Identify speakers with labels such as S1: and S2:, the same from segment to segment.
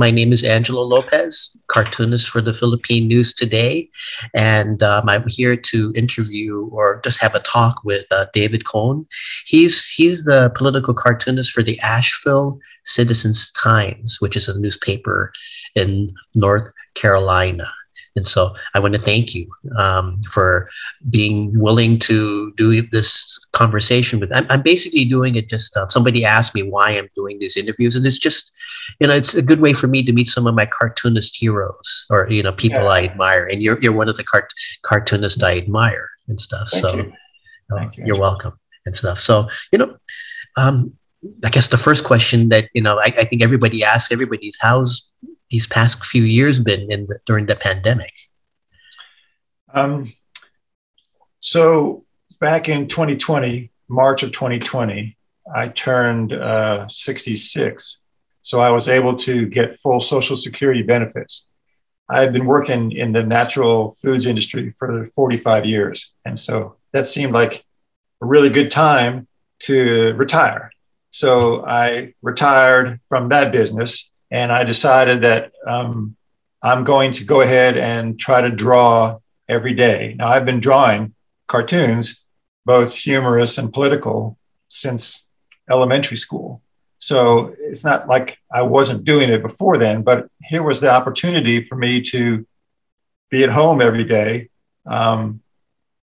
S1: My name is Angelo Lopez, cartoonist for the Philippine News Today. And um, I'm here to interview or just have a talk with uh, David Cohen. He's, he's the political cartoonist for the Asheville Citizens Times, which is a newspaper in North Carolina. And so I want to thank you um, for being willing to do this conversation with. I'm, I'm basically doing it just. Uh, somebody asked me why I'm doing these interviews, and it's just, you know, it's a good way for me to meet some of my cartoonist heroes or you know people yeah. I admire. And you're you're one of the cart- cartoonists I admire and stuff.
S2: Thank
S1: so
S2: you.
S1: Uh, you. you're welcome and stuff. So you know. Um, I guess the first question that you know I, I think everybody asks everybody is how's these past few years been in the, during the pandemic?
S2: Um, so back in 2020, March of 2020, I turned uh, 66. So I was able to get full Social Security benefits. I had been working in the natural foods industry for 45 years. And so that seemed like a really good time to retire. So I retired from that business and I decided that um, I'm going to go ahead and try to draw every day. Now, I've been drawing cartoons, both humorous and political, since elementary school. So it's not like I wasn't doing it before then, but here was the opportunity for me to be at home every day, um,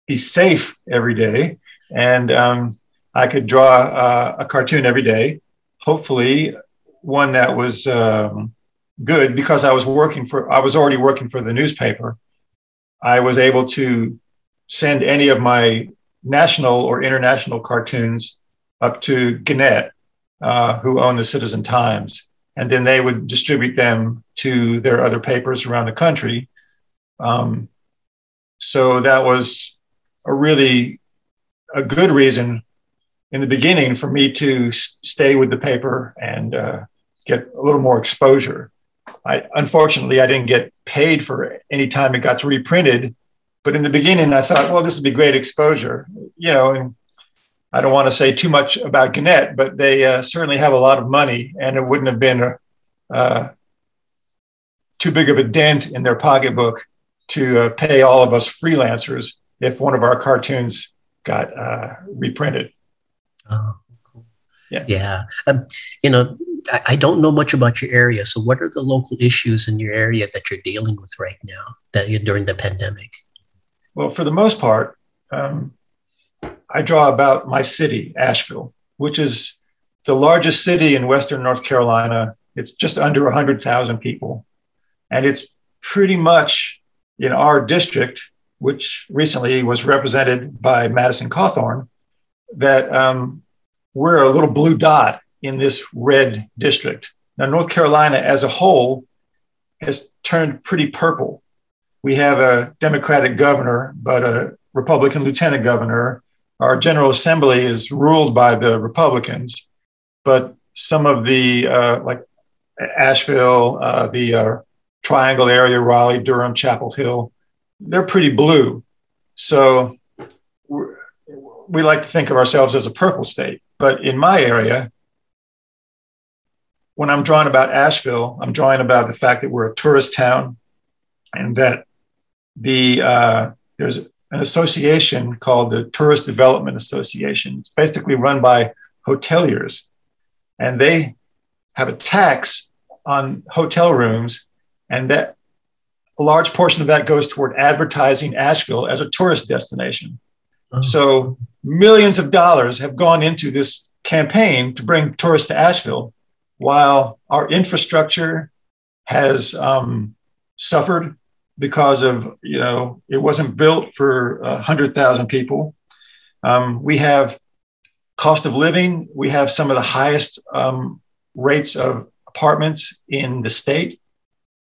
S2: be safe every day, and um, I could draw uh, a cartoon every day. Hopefully, one that was um, good because I was working for, I was already working for the newspaper. I was able to send any of my national or international cartoons up to Gannett, uh, who own the Citizen Times. And then they would distribute them to their other papers around the country. Um, so that was a really a good reason in the beginning for me to stay with the paper and uh, get a little more exposure. I, unfortunately, I didn't get paid for any time it got reprinted. But in the beginning, I thought, well, this would be great exposure, you know. And I don't want to say too much about Gannett, but they uh, certainly have a lot of money, and it wouldn't have been a, uh, too big of a dent in their pocketbook to uh, pay all of us freelancers if one of our cartoons got uh, reprinted.
S1: Oh, cool. Yeah. Yeah. Um, you know, I, I don't know much about your area. So, what are the local issues in your area that you're dealing with right now that during the pandemic?
S2: Well, for the most part, um, I draw about my city, Asheville, which is the largest city in Western North Carolina. It's just under 100,000 people. And it's pretty much in our district, which recently was represented by Madison Cawthorn, that um, we're a little blue dot in this red district. Now, North Carolina as a whole has turned pretty purple. We have a Democratic governor, but a Republican lieutenant governor. Our General Assembly is ruled by the Republicans, but some of the, uh, like Asheville, uh, the uh, Triangle area, Raleigh, Durham, Chapel Hill, they're pretty blue. So we like to think of ourselves as a purple state. But in my area, when I'm drawing about Asheville, I'm drawing about the fact that we're a tourist town and that the uh, there's an association called the Tourist Development Association. It's basically run by hoteliers, and they have a tax on hotel rooms, and that a large portion of that goes toward advertising Asheville as a tourist destination. Oh. So millions of dollars have gone into this campaign to bring tourists to Asheville while our infrastructure has um, suffered because of, you know, it wasn't built for 100,000 people. Um, we have cost of living, we have some of the highest um, rates of apartments in the state.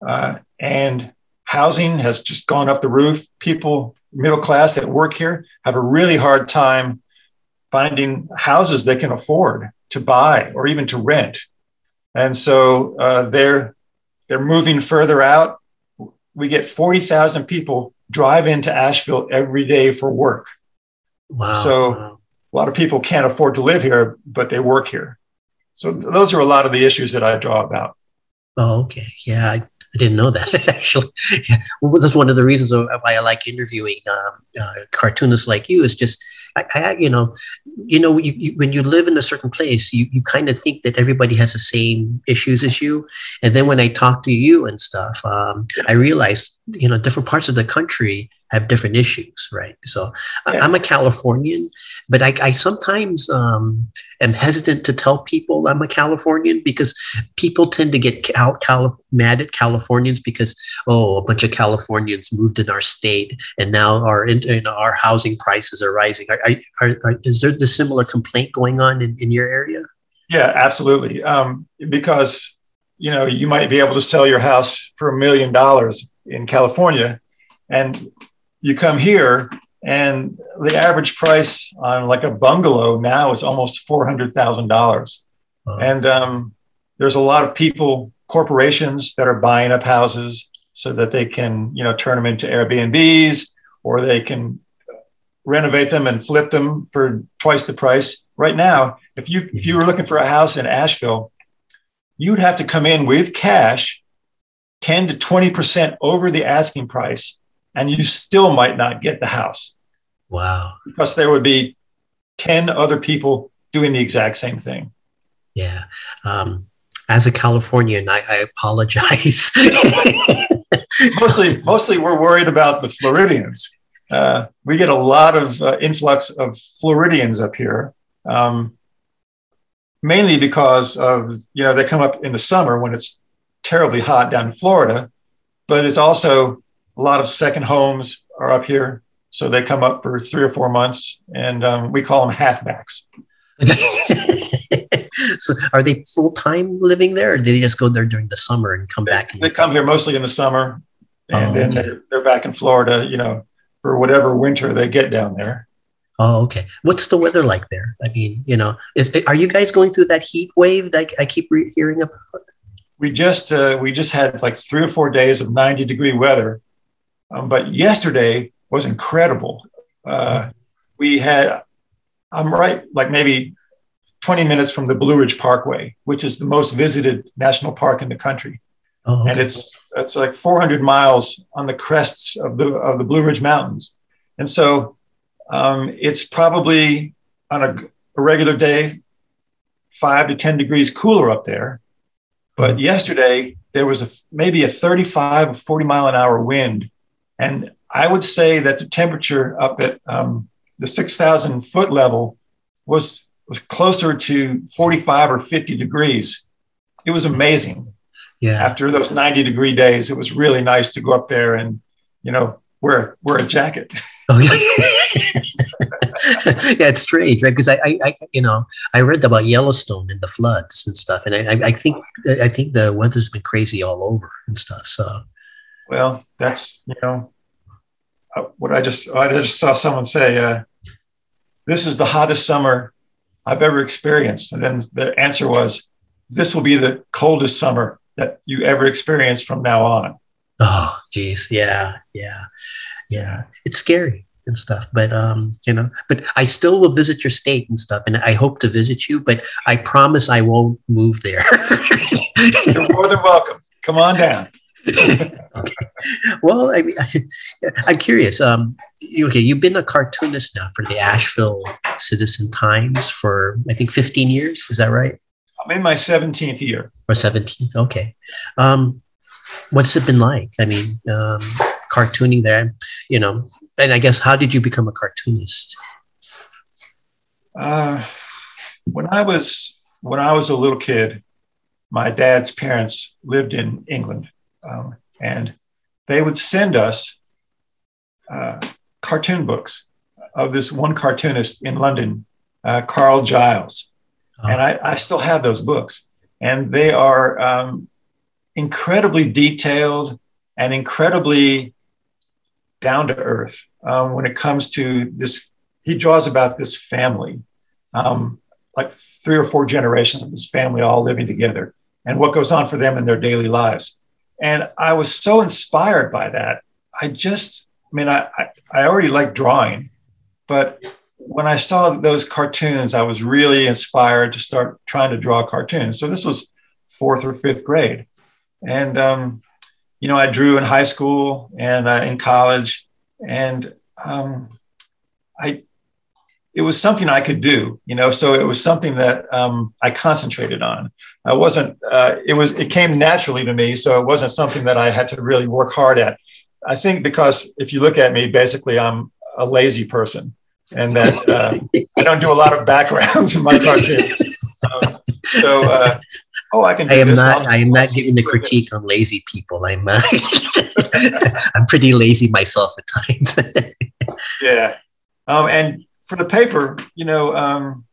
S2: Uh, and housing has just gone up the roof. People, middle class that work here, have a really hard time finding houses they can afford to buy or even to rent and so uh, they're they're moving further out. We get forty thousand people drive into Asheville every day for work.
S1: Wow!
S2: So wow. a lot of people can't afford to live here, but they work here. So th- those are a lot of the issues that I draw about.
S1: Oh, okay. Yeah, I, I didn't know that actually. Yeah. Well, that's one of the reasons why I like interviewing um, uh, cartoonists like you. Is just, I, I you know, you know, you, you, when you live in a certain place, you you kind of think that everybody has the same issues as you, and then when I talk to you and stuff, um, I realized you know different parts of the country have different issues, right? So yeah. I'm a Californian, but I, I sometimes um, am hesitant to tell people I'm a Californian because people tend to get out Calif- mad at Californians because oh, a bunch of Californians moved in our state and now our know, our housing prices are rising. Are, are, are, is there the similar complaint going on in, in your area?
S2: Yeah, absolutely. Um, because you know you might be able to sell your house for a million dollars in California, and you come here and the average price on like a bungalow now is almost four hundred thousand dollars, and um, there's a lot of people, corporations that are buying up houses so that they can, you know, turn them into Airbnbs or they can renovate them and flip them for twice the price. Right now, if you if you were looking for a house in Asheville, you'd have to come in with cash 10 to 20% over the asking price and you still might not get the house.
S1: Wow.
S2: Because there would be 10 other people doing the exact same thing.
S1: Yeah. Um, as a Californian, I, I apologize.
S2: mostly, mostly we're worried about the Floridians. Uh, we get a lot of uh, influx of Floridians up here, um, mainly because of you know they come up in the summer when it's terribly hot down in Florida, but it's also a lot of second homes are up here. So they come up for three or four months, and um, we call them halfbacks.
S1: so are they full time living there, or do they just go there during the summer and come
S2: they,
S1: back?
S2: they come here mostly in the summer, and oh, then okay. they're, they're back in Florida. You know, for whatever winter they get down there.
S1: Oh, okay. What's the weather like there? I mean, you know, is, are you guys going through that heat wave that I, I keep re- hearing about?
S2: We just uh, we just had like three or four days of 90 degree weather, um, but yesterday was incredible. Uh, we had, I'm right, like maybe 20 minutes from the Blue Ridge Parkway, which is the most visited national park in the country. Oh, okay. And it's it's like 400 miles on the crests of the of the Blue Ridge Mountains, and so um, it's probably on a, a regular day five to 10 degrees cooler up there. But yesterday there was a, maybe a 35 40 mile an hour wind and I would say that the temperature up at um, the 6,000 foot level was, was closer to 45 or 50 degrees. It was amazing.
S1: Yeah.
S2: After those 90 degree days, it was really nice to go up there and, you know, wear, wear a jacket. Oh, yeah.
S1: yeah, it's strange, right? Because I, I, I, you know, I read about Yellowstone and the floods and stuff, and I, I think, I think the weather's been crazy all over and stuff. So,
S2: well, that's you know uh, what I just I just saw someone say. Uh, this is the hottest summer I've ever experienced, and then the answer was, "This will be the coldest summer that you ever experience from now on."
S1: Oh, geez, yeah, yeah, yeah. It's scary and stuff, but um, you know, but I still will visit your state and stuff, and I hope to visit you. But I promise I won't move there.
S2: You're more than welcome. Come on down.
S1: Okay. Well, I mean, I, am curious. Um, okay, you've been a cartoonist now for the Asheville Citizen Times for I think 15 years. Is that right?
S2: I'm in my 17th year.
S1: Or 17th. Okay. Um, what's it been like? I mean, um, cartooning there, you know, and I guess how did you become a cartoonist?
S2: Uh, when I was when I was a little kid, my dad's parents lived in England um, and they would send us uh, cartoon books of this one cartoonist in London, uh, Carl Giles. Oh. And I, I, still have those books. And they are um, incredibly detailed and incredibly down to earth um, when it comes to this. He draws about this family, um, like three or four generations of this family all living together and what goes on for them in their daily lives. And I was so inspired by that. I just, I mean, I, I, I already like drawing, but when I saw those cartoons, I was really inspired to start trying to draw cartoons. So this was fourth or fifth grade. and um, you know, I drew in high school and uh, in college, and um, I it was something I could do, you know. So it was something that um, I concentrated on. I wasn't. Uh, it was. It came naturally to me, so it wasn't something that I had to really work hard at. I think because if you look at me, basically, I'm a lazy person, and that uh, I don't do a lot of backgrounds in my cartoons. Um, so, uh, oh, I can.
S1: I am this. not. I'll, I am not giving the critique on lazy people. I'm. Uh, I'm pretty lazy myself at times.
S2: yeah, um, and for the paper, you know, um,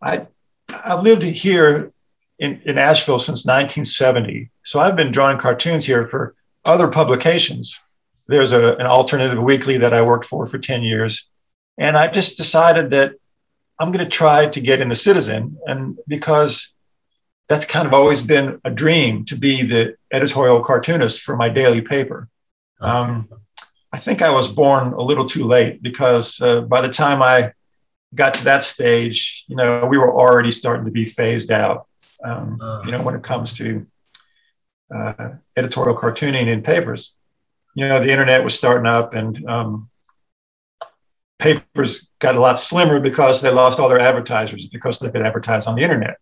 S2: I I've lived here in, in Asheville since 1970, so I've been drawing cartoons here for other publications. There's a, an alternative weekly that I worked for for 10 years, and I just decided that I'm going to try to get in the Citizen, and because that's kind of always been a dream to be the editorial cartoonist for my daily paper. Um, I think I was born a little too late because uh, by the time I got to that stage, you know, we were already starting to be phased out. Um. You know, when it comes to uh, editorial cartooning in papers, you know, the internet was starting up and um, papers got a lot slimmer because they lost all their advertisers because they could advertise on the internet.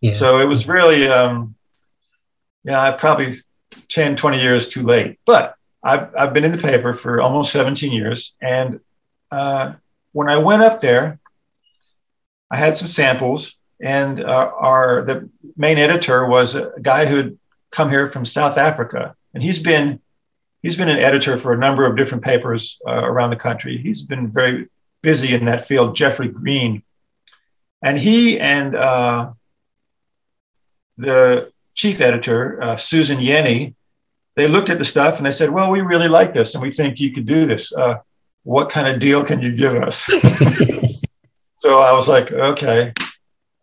S2: Yeah. So it was really, um, yeah, probably 10, 20 years too late. But I've, I've been in the paper for almost 17 years. And uh, when I went up there, I had some samples, and uh, our the main editor was a guy who'd come here from South Africa, and he's been he's been an editor for a number of different papers uh, around the country. He's been very busy in that field. Jeffrey Green, and he and uh, the chief editor uh, Susan Yenny they looked at the stuff and they said, well, we really like this and we think you could do this. Uh, what kind of deal can you give us? so I was like, okay.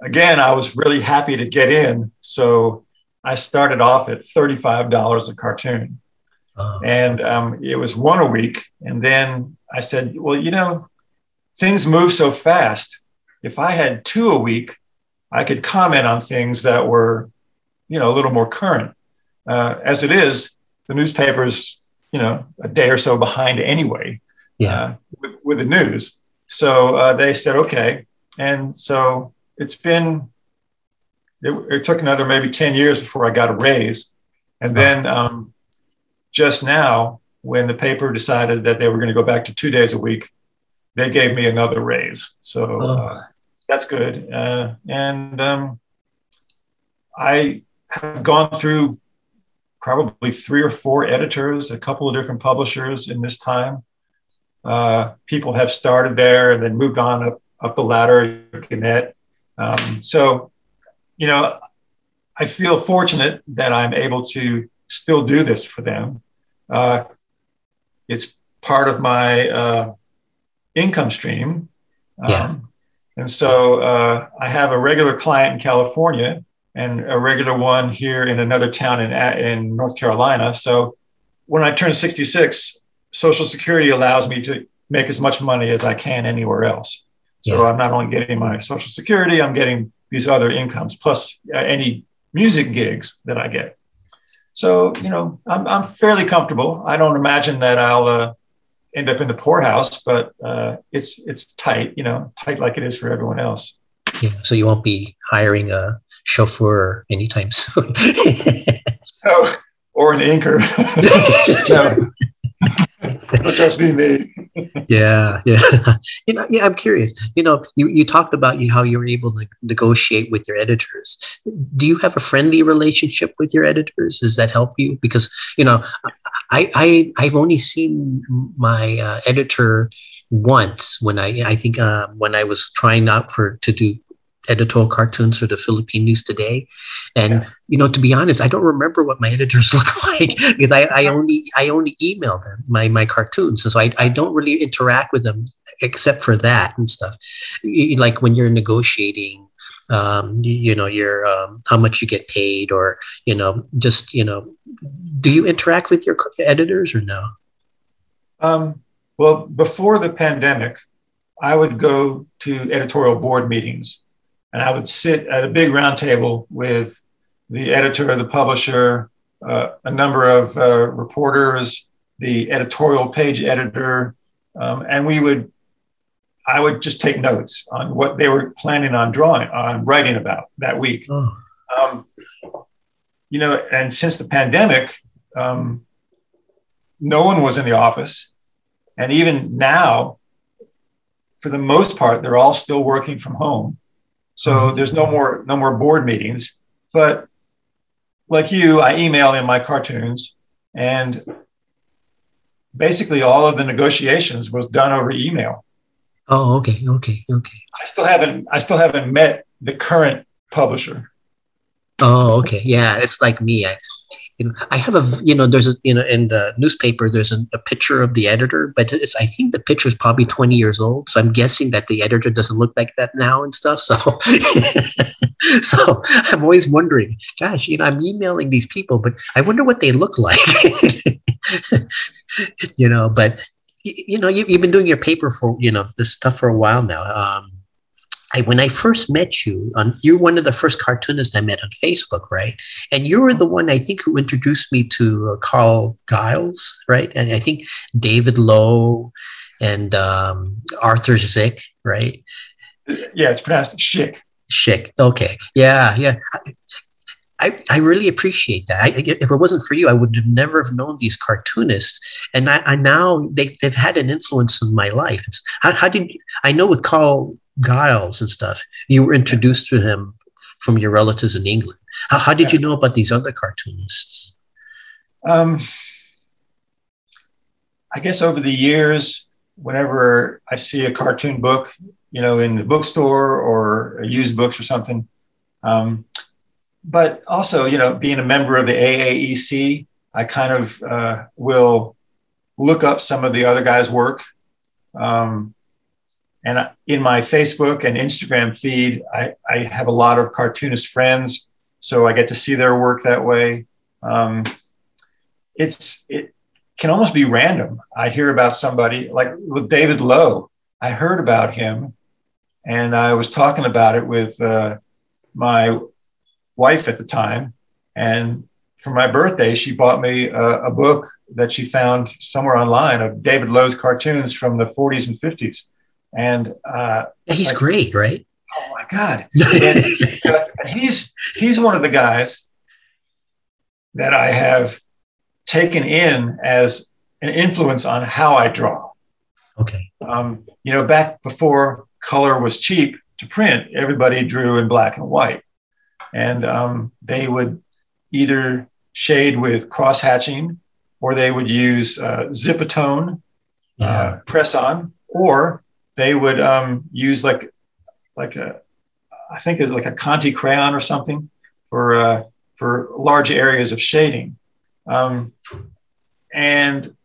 S2: Again, I was really happy to get in. So I started off at $35 a cartoon. Oh. And um, it was one a week. And then I said, well, you know, things move so fast. If I had two a week, I could comment on things that were, you know, a little more current. Uh, as it is, the newspaper's you know a day or so behind anyway
S1: yeah. Uh,
S2: with, with the news. So uh, they said okay. And so it's been it, it, took another maybe 10 years before i got a raise. And then um, just now when the paper decided that they were going to go back to two days a week they gave me another raise. So oh. uh, that's good. Uh, and um, i have gone through probably three or four editors, a couple of different publishers in this time. Uh, people have started there and then moved on up, up the ladder, Gannett. Um, so, you know, I feel fortunate that I'm able to still do this for them. Uh, it's part of my uh, income stream. Um, yeah. And so uh, I have a regular client in California and a regular one here in another town in, in North Carolina. So when I turn 66, Social Security allows me to make as much money as I can anywhere else. So yeah. I'm not only getting my Social Security, I'm getting these other incomes plus uh, any music gigs that I get. So, you know, I'm, I'm fairly comfortable. I don't imagine that I'll uh, end up in the poorhouse, but uh, it's it's tight, you know, tight like it is for everyone else.
S1: Yeah. So you won't be hiring a chauffeur anytime soon.
S2: oh, or an anchor. no. just be me.
S1: yeah, yeah. You know, yeah. I'm curious. You know, you, you talked about you, how you were able to negotiate with your editors. Do you have a friendly relationship with your editors? Does that help you? Because you know, I I I've only seen my uh, editor once when I I think uh, when I was trying out for to do editorial cartoons for the Philippine News Today. And yeah. you know, to be honest, I don't remember what my editors look like because I, I only I only email them my my cartoons, and so I, I don't really interact with them except for that and stuff. Like when you're negotiating. Um, you, you know your um, how much you get paid or you know just you know do you interact with your editors or no
S2: um, well before the pandemic i would go to editorial board meetings and I would sit at a big round table with the editor, the publisher, uh, a number of uh, reporters, the editorial page editor, um, and we would, I would just take notes on what they were planning on drawing, on writing about that week. Oh. Um, you know, and since the pandemic, um, no one was in the office. And even now, for the most part, they're all still working from home. So mm-hmm. there's no more no more board meetings. But like you, I email in my cartoons, and basically all of the negotiations was done over email.
S1: Oh, okay, okay, okay.
S2: I still haven't I still haven't met the current publisher.
S1: Oh, okay. Yeah, it's like me. I, you know, I have a, you know, there's a, you know, in the newspaper, there's a, a picture of the editor, but it's, I think the picture is probably 20 years old. So I'm guessing that the editor doesn't look like that now and stuff. So, so I'm always wondering, gosh, you know, I'm emailing these people, but I wonder what they look like, you know, but, you know, you've, you've been doing your paper for, you know, this stuff for a while now. Um, I, when I first met you, on, you're one of the first cartoonists I met on Facebook, right? And you were the one I think who introduced me to uh, Carl Giles, right? And I think David Low and um, Arthur Szyk, right?
S2: Yeah, it's pronounced Schick.
S1: Schick. Okay. Yeah, yeah. I, I really appreciate that. I, if it wasn't for you, I would have never have known these cartoonists. And I, I now they, they've had an influence in my life. how, how did I know with Carl Giles and stuff. You were introduced to him from your relatives in England. How, how did you know about these other cartoonists? Um,
S2: I guess over the years, whenever I see a cartoon book, you know, in the bookstore or used books or something, um, but also, you know, being a member of the AAEC, I kind of uh, will look up some of the other guys' work. Um, and in my Facebook and Instagram feed, I, I have a lot of cartoonist friends, so I get to see their work that way. Um, it's it can almost be random. I hear about somebody like with David Low. I heard about him, and I was talking about it with uh, my wife at the time, and for my birthday, she bought me a, a, book that she found somewhere online of David Low's cartoons from the 40s and 50s. And uh,
S1: he's like, great, right?
S2: Oh my god! and, uh, he's he's one of the guys that I have taken in as an influence on how I draw.
S1: Okay.
S2: Um, you know, back before color was cheap to print, everybody drew in black and white, and um, they would either shade with cross hatching, or they would use uh, Zipatone, yeah. uh, press on, or they would um, use like like a I think it's like a Conte crayon or something for uh, for large areas of shading. Um, and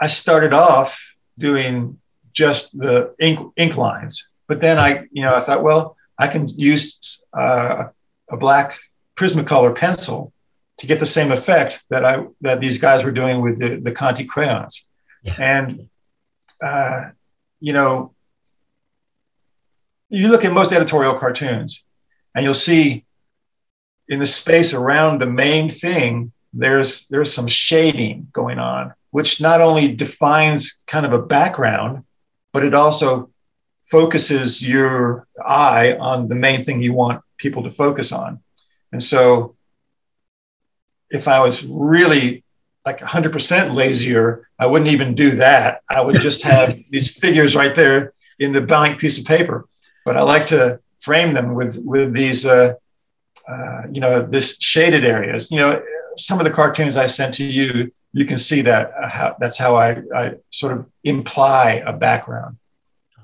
S2: I started off doing just the ink ink lines, but then I you know I thought well I can use uh, a black Prismacolor pencil to get the same effect that I that these guys were doing with the the Conte crayons, yeah. and uh, you know, you look at most editorial cartoons and you'll see in the space around the main thing, there's there's some shading going on, which not only defines kind of a background, but it also focuses your eye on the main thing you want people to focus on. And so if I was really like 100% lazier, I wouldn't even do that. I would just have these figures right there in the blank piece of paper. But I like to frame them with with these, uh, uh, you know, this shaded areas. You know, some of the cartoons I sent to you, you can see that uh, how, that's how I, I sort of imply a background.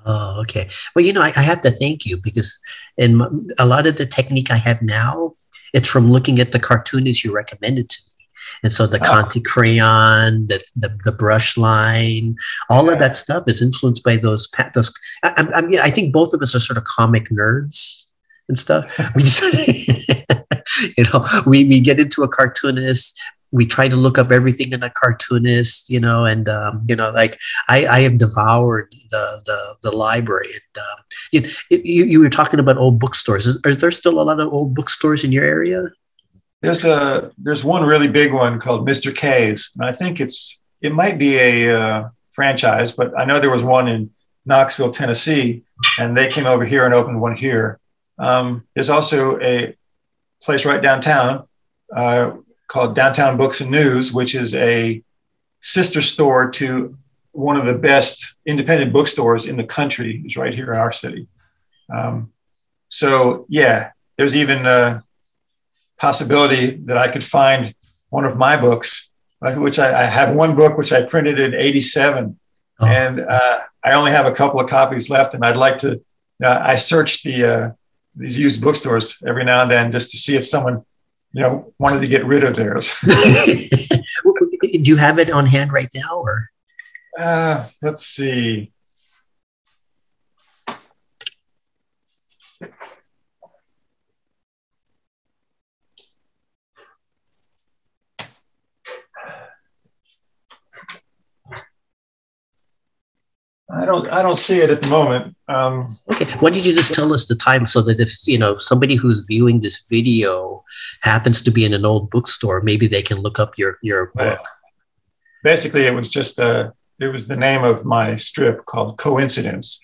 S1: Oh, okay. Well, you know, I, I have to thank you because in a lot of the technique I have now, it's from looking at the cartoonists you recommended to me. And so the oh. Conte crayon, the, the, the brush line, all yeah. of that stuff is influenced by those. those I, I, mean, I think both of us are sort of comic nerds and stuff. We just, you know, we, we get into a cartoonist, we try to look up everything in a cartoonist, you know, and um, you know, like I, I have devoured the the, the library. And uh, you, you you were talking about old bookstores. Is, are there still a lot of old bookstores in your area?
S2: there's a there's one really big one called Mr. K's, and I think it's it might be a uh, franchise, but I know there was one in Knoxville, Tennessee, and they came over here and opened one here. Um, there's also a place right downtown uh, called Downtown Books and News, which is a sister store to one of the best independent bookstores in the country. Is right here in our city. Um, so yeah, there's even a possibility that I could find one of my books, which I, I have one book which I printed in '87, oh. and uh, I only have a couple of copies left, and I'd like to. Uh, I search the uh, these used bookstores every now and then just to see if someone, you know, wanted to get rid of theirs.
S1: Do you have it on hand right now, or?
S2: Uh, let's see. I don't. I don't see it at the moment. Um,
S1: okay. Why don't you just tell us the time so that if you know somebody who's viewing this video happens to be in an old bookstore, maybe they can look up your your book.
S2: Basically, it was just a. Uh, it was the name of my strip called Cohencidents.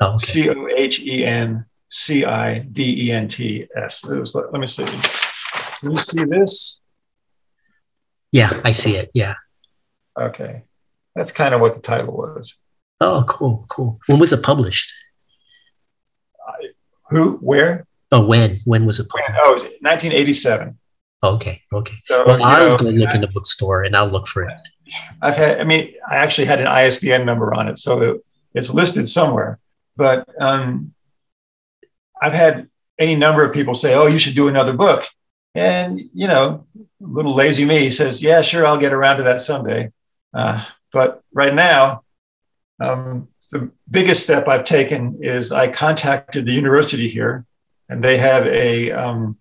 S1: Oh,
S2: C O H E N C I D E N T S. It was. Let me see. Can you see this?
S1: Yeah, I see it. Yeah.
S2: Okay, that's kind of what the title was.
S1: Oh, cool, cool. When was it published?
S2: Uh, who? Where?
S1: Oh, when? When was it published?
S2: When? Oh, it was 1987.
S1: Okay, okay. So, well, I'll know, go look I, in the bookstore and I'll look for it.
S2: I've had, I mean, I actually had an ISBN number on it, so it, it's listed somewhere. But um, I've had any number of people say, "Oh, you should do another book," and you know, little lazy me says, "Yeah, sure, I'll get around to that someday." Uh, but right now, um, the biggest step I've taken is I contacted the university here, and they have a um,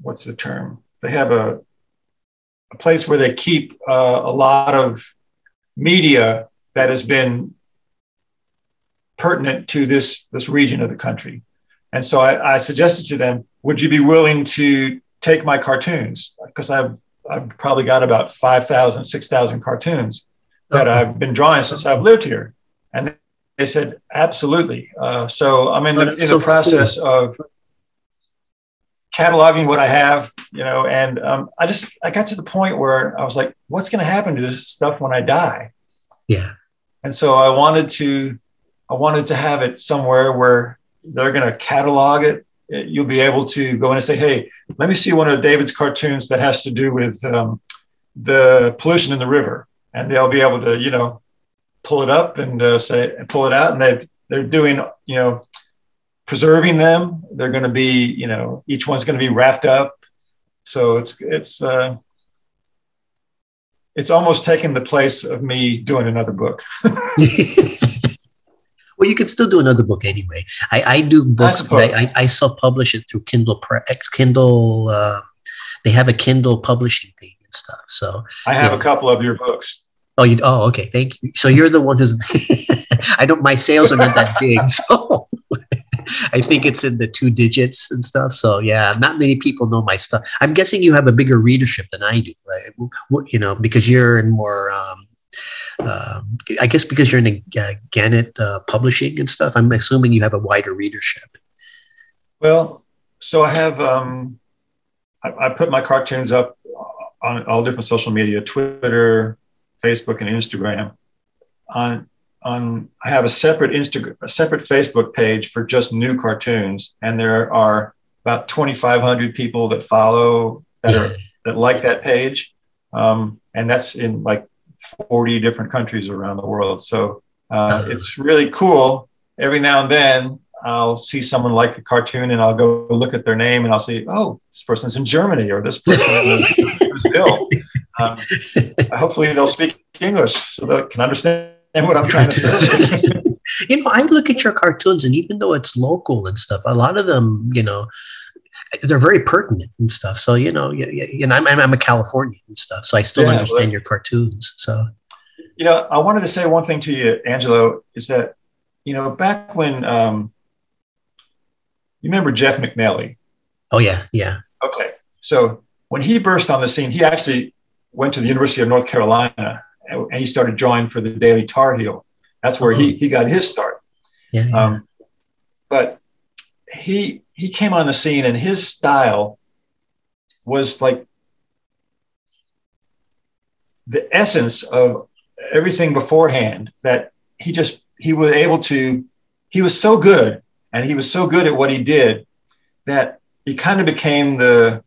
S2: what's the term? They have a, a place where they keep uh, a lot of media that has been pertinent to this this region of the country. And so I, I suggested to them, would you be willing to take my cartoons? Because I've I've probably got about 5,000, 6,000 cartoons that I've been drawing since I've lived here. And they said, absolutely. Uh, so I'm in the, in so process cool. of cataloging what I have, you know, and um, I just, I got to the point where I was like, what's going to happen to this stuff when I die?
S1: Yeah.
S2: And so I wanted to, I wanted to have it somewhere where they're going to catalog it. You'll be able to go in and say, hey, let me see one of David's cartoons that has to do with um, the pollution in the river, and they'll be able to, you know, pull it up and uh, say and pull it out, and they they're doing, you know, preserving them. They're going to be, you know, each one's going to be wrapped up, so it's it's uh, it's almost taken the place of me doing another book.
S1: Well, you can still do another book anyway. I, I do books, I, I, I self publish it through Kindle. Kindle. Uh, they have a Kindle publishing thing and stuff. So
S2: I have a couple of your books.
S1: Oh, you? Oh, okay. Thank you. So you're the one who's. I don't. My sales are not that big, so I think it's in the two digits and stuff. So yeah, not many people know my stuff. I'm guessing you have a bigger readership than I do, right? You know, because you're in more um, um, I guess because you're in a, uh, Gannett uh, publishing and stuff, I'm assuming you have a wider readership.
S2: Well, so I have, um, I, I, put my cartoons up on all different social media, Twitter, Facebook, and Instagram. On, on, I have a separate Instagram, a separate Facebook page for just new cartoons, and there are about 2,500 people that follow that are that like that page, um, and that's in like 40 different countries around the world. So uh, uh-huh. it's really cool. Every now and then, I'll see someone like a cartoon and I'll go look at their name and I'll say, oh, this person's in Germany or this person is in Brazil. Um, hopefully, they'll speak English so they can understand what I'm trying to say.
S1: you know, I look at your cartoons and even though it's local and stuff, a lot of them, you know, they're very pertinent and stuff. So you know, you, you know, I'm, I'm a Californian and stuff, so I still yeah, understand well, your cartoons. So,
S2: you know, I wanted to say one thing to you, Angelo, is that you know back when um, you remember Jeff MacNelly?
S1: Oh yeah, yeah.
S2: Okay, so when he burst on the scene, he actually went to the University of North Carolina and he started drawing for the Daily Tar Heel. That's where he, he got his start.
S1: Yeah, yeah.
S2: Um, but he he came on the scene and his style was like the essence of everything beforehand that he just he was able to he was so good and he was so good at what he did that he kind of became the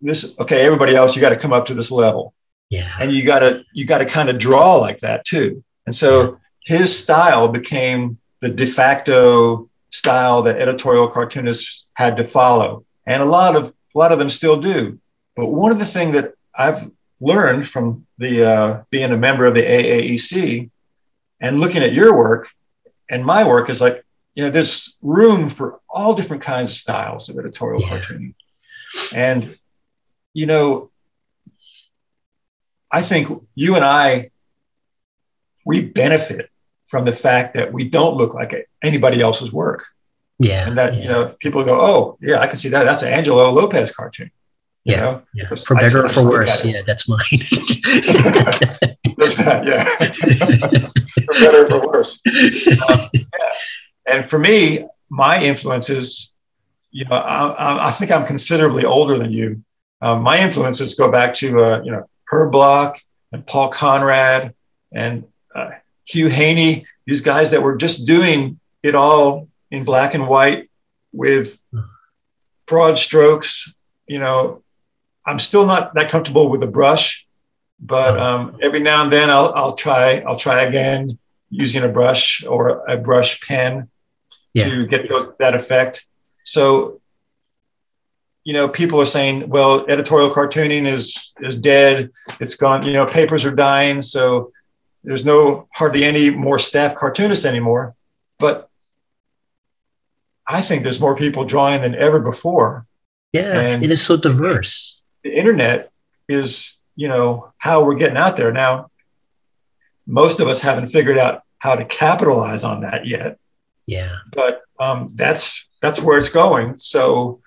S2: this okay everybody else you got to come up to this level.
S1: Yeah.
S2: And you got to you got to kind of draw like that too. And so his style became the de facto style that editorial cartoonists had to follow. And a lot of a lot of them still do. But one of the things that i've learned from the uh, being a member of the aaec and looking at your work and my work is like you know there's room for all different kinds of styles of editorial yeah. cartooning. And you know i think you and i we benefit from the fact that we don't look like anybody else's work
S1: yeah
S2: and that
S1: yeah.
S2: you know people go oh yeah i can see that that's an angelo lopez cartoon
S1: yeah, know? yeah. for better or for worse yeah that's mine
S2: there's that yeah for better or for worse um, yeah. and for me my influences you know I, I, think i'm considerably older than you um, my influences go back to uh, you know herb block and paul conrad and uh, hugh haynie these guys that were just doing it all in black and white with broad strokes you know i'm still not that comfortable with a brush but um, every now and then I'll, I'll try i'll try again using a brush or a brush pen yeah. to get those, that effect. So, you know, people are saying, well, editorial cartooning is is dead. It's gone. You know, papers are dying. So there's no hardly any more staff cartoonists anymore. But I think there's more people drawing than ever before.
S1: Yeah, and it is so diverse.
S2: The internet is, you know, how we're getting out there now. Most of us haven't figured out how to capitalize on that yet.
S1: Yeah.
S2: But um, that's that's where it's going. So,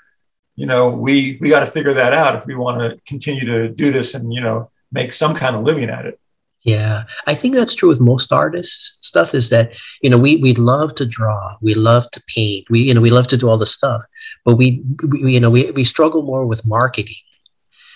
S2: you know, we we got to figure that out if we want to continue to do this and you know make some kind of living at it.
S1: Yeah, I think that's true with most artists. Stuff is that you know we we love to draw, we love to paint, we you know we love to do all the stuff, but we, we you know we we struggle more with marketing.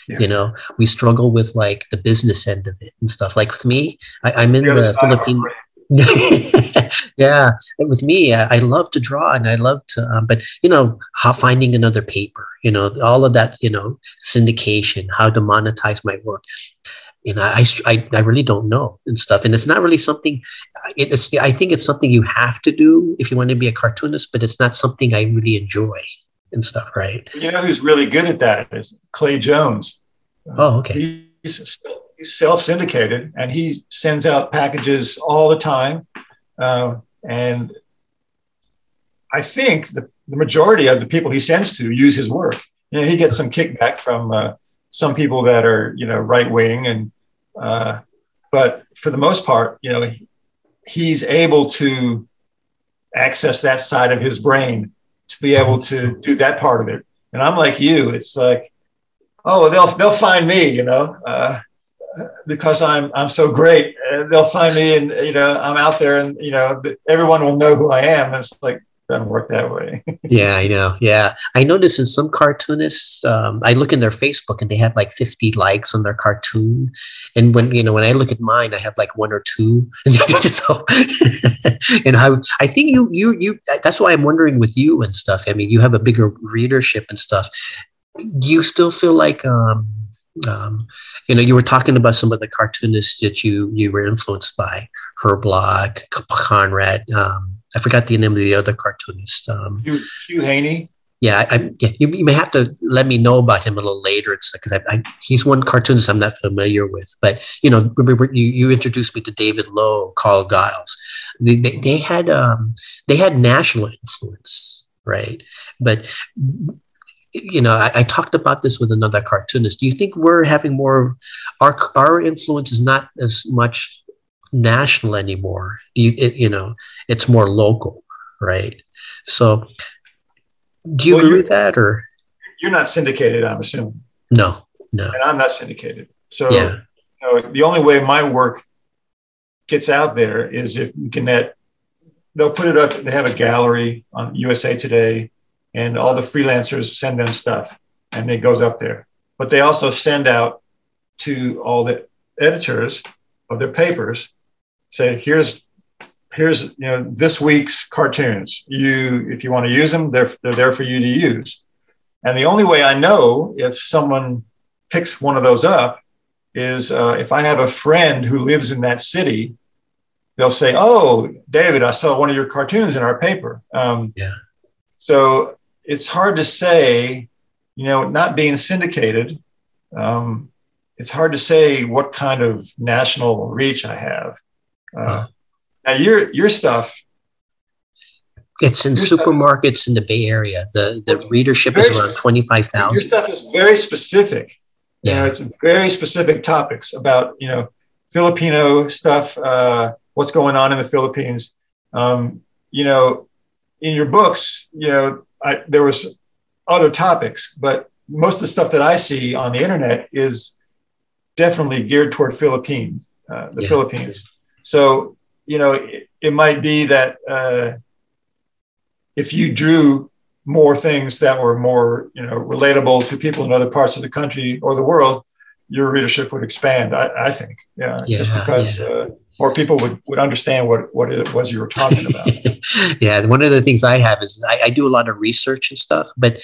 S1: Yeah. You know, we struggle with like the business end of it and stuff. Like with me, I, am in the, the Philippine. yeah, with me, I, I, love to draw and I love to, um, but you know, how finding another paper, you know, all of that, you know, syndication, how to monetize my work. You know, I, I, I really don't know and stuff. And it's not really something, it's, I think it's something you have to do if you want to be a cartoonist, but it's not something I really enjoy and stuff, right?
S2: You know who's really good at that is Clay Jones.
S1: Oh, okay.
S2: He's he's self-syndicated and he sends out packages all the time. Uh, and I think the, the majority of the people he sends to use his work. You know, he gets some kickback from uh, some people that are, you know, right wing, and uh, but for the most part, you know, he, he's able to access that side of his brain to be able to do that part of it. And I'm like you, it's like, oh, they'll they'll find me, you know. Uh, because I'm I'm so great, they'll find me and you know I'm out there and you know everyone will know who I am. It's like doesn't work that way.
S1: yeah, I know. Yeah, I notice in some cartoonists, um, I look in their Facebook and they have like 50 likes on their cartoon, and when you know when I look at mine, I have like one or two. so, and I I think you you you that's why I'm wondering with you and stuff. I mean, you have a bigger readership and stuff. Do you still feel like um, um, you know, you were talking about some of the cartoonists that you you were influenced by, Herb Block, Conrad. Um, I forgot the name of the other cartoonist. Um,
S2: Hugh, Hugh Haynie.
S1: Yeah, I, I, yeah you, you, may have to let me know about him a little later. It's because I, I, he's one cartoonist I'm not familiar with. But you know, you, you introduced me to David Low, Carl Giles. They, they, they had um, they had national influence, right? But you know, I, I, talked about this with another cartoonist. Do you think we're having more, our, our influence is not as much national anymore? You, it, you know, it's more local, right? So Do you well, agree with that, or
S2: you're not syndicated? I'm assuming.
S1: No, no.
S2: And I'm not syndicated. So yeah. you know, the only way my work gets out there is if you Gannett. They'll put it up. They have a gallery on USA Today, and all the freelancers send them stuff, and it goes up there. But they also send out to all the editors of their papers, say, "Here's here's you know this week's cartoons. You if you want to use them, they're they're there for you to use." And the only way I know if someone picks one of those up is uh, if I have a friend who lives in that city, they'll say, "Oh, David, I saw one of your cartoons in our paper." Um,
S1: yeah.
S2: So it's hard to say, you know, not being syndicated. Um, it's hard to say what kind of national reach I have. Uh, now your your stuff.
S1: It's in supermarkets stuff, in the Bay Area. The the readership is around twenty five thousand.
S2: Your stuff is very specific. Yeah. You know, it's very specific topics about, you know, Filipino stuff, uh, what's going on in the Philippines. Um, you know, in your books, you know, I, there was other topics, but most of the stuff that I see on the internet is definitely geared toward Philippines, uh, the yeah. Philippines. So, you know, it, it might be that uh, if you drew more things that were more you know relatable to people in other parts of the country or the world, your readership would expand. I, I think, yeah, yeah just because yeah. Uh, more people would would understand what what it was you were talking about.
S1: yeah, one of the things I have is I, I, do a lot of research and stuff, but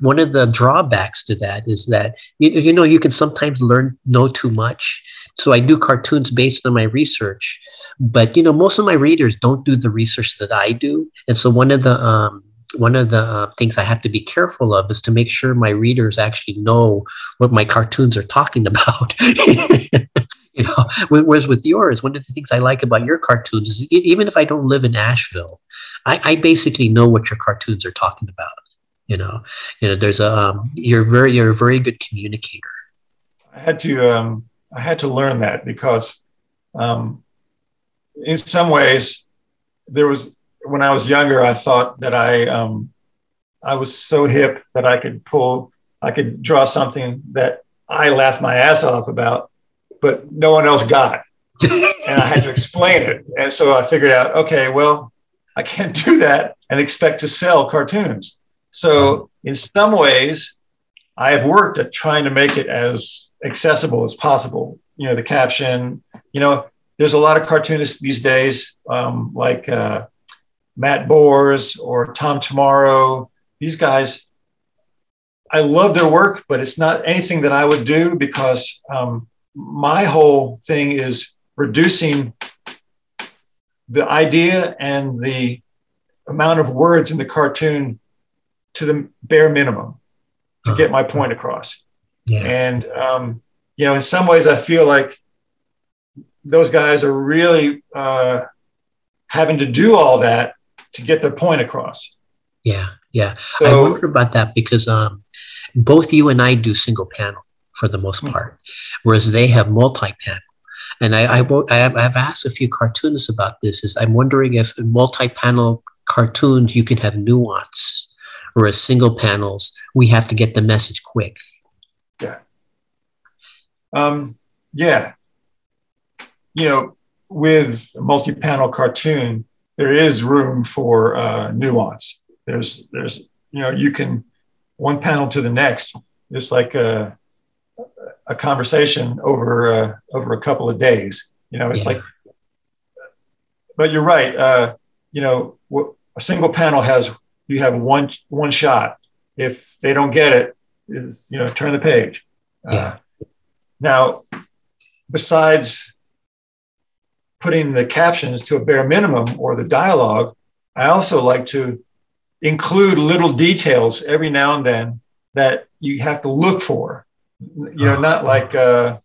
S1: one of the drawbacks to that is that you, you know you can sometimes learn know too much. So I do cartoons based on my research, but you know most of my readers don't do the research that I do, and so one of the um, one of the uh, things I have to be careful of is to make sure my readers actually know what my cartoons are talking about. you know, whereas with yours, one of the things I like about your cartoons is even if I don't live in Asheville, I, I basically know what your cartoons are talking about. You know, you know, there's a um, you're very you're a very good communicator.
S2: I had to um, I had to learn that because um, in some ways there was when I was younger, I thought that I um, I was so hip that I could pull, I could draw something that I laughed my ass off about, but no one else got, and I had to explain it. And so I figured out, okay, well, I can't do that and expect to sell cartoons. So in some ways, I have worked at trying to make it as accessible as possible. You know, the caption. You know, there's a lot of cartoonists these days, um, like. Uh, Matt Bors or Tom Tomorrow. These guys, I love their work, but it's not anything that I would do because um, my whole thing is reducing the idea and the amount of words in the cartoon to the bare minimum to uh-huh. get my point across. Yeah. And, um, you know, in some ways, I feel like those guys are really uh, having to do all that to get their point across.
S1: Yeah, yeah. So, I wonder about that because um, both you and I do single panel for the most mm-hmm. part, whereas they have multi panel. And I, I, I've asked a few cartoonists about this. Is I'm wondering if in multi-panel cartoons you can have nuance, whereas single panels we have to get the message quick.
S2: Yeah. Um, yeah. You know, with a multi-panel cartoon, there is room for uh, nuance. There's there's you know you can one panel to the next. It's like a a conversation over uh, over a couple of days. You know, it's yeah. like. But you're right. Uh, you know, a single panel has you have one one shot. If they don't get it, is you know turn the page. Yeah. Now, besides putting the captions to a bare minimum or the dialogue, I also like to include little details every now and then that you have to look for. You know, not like uh,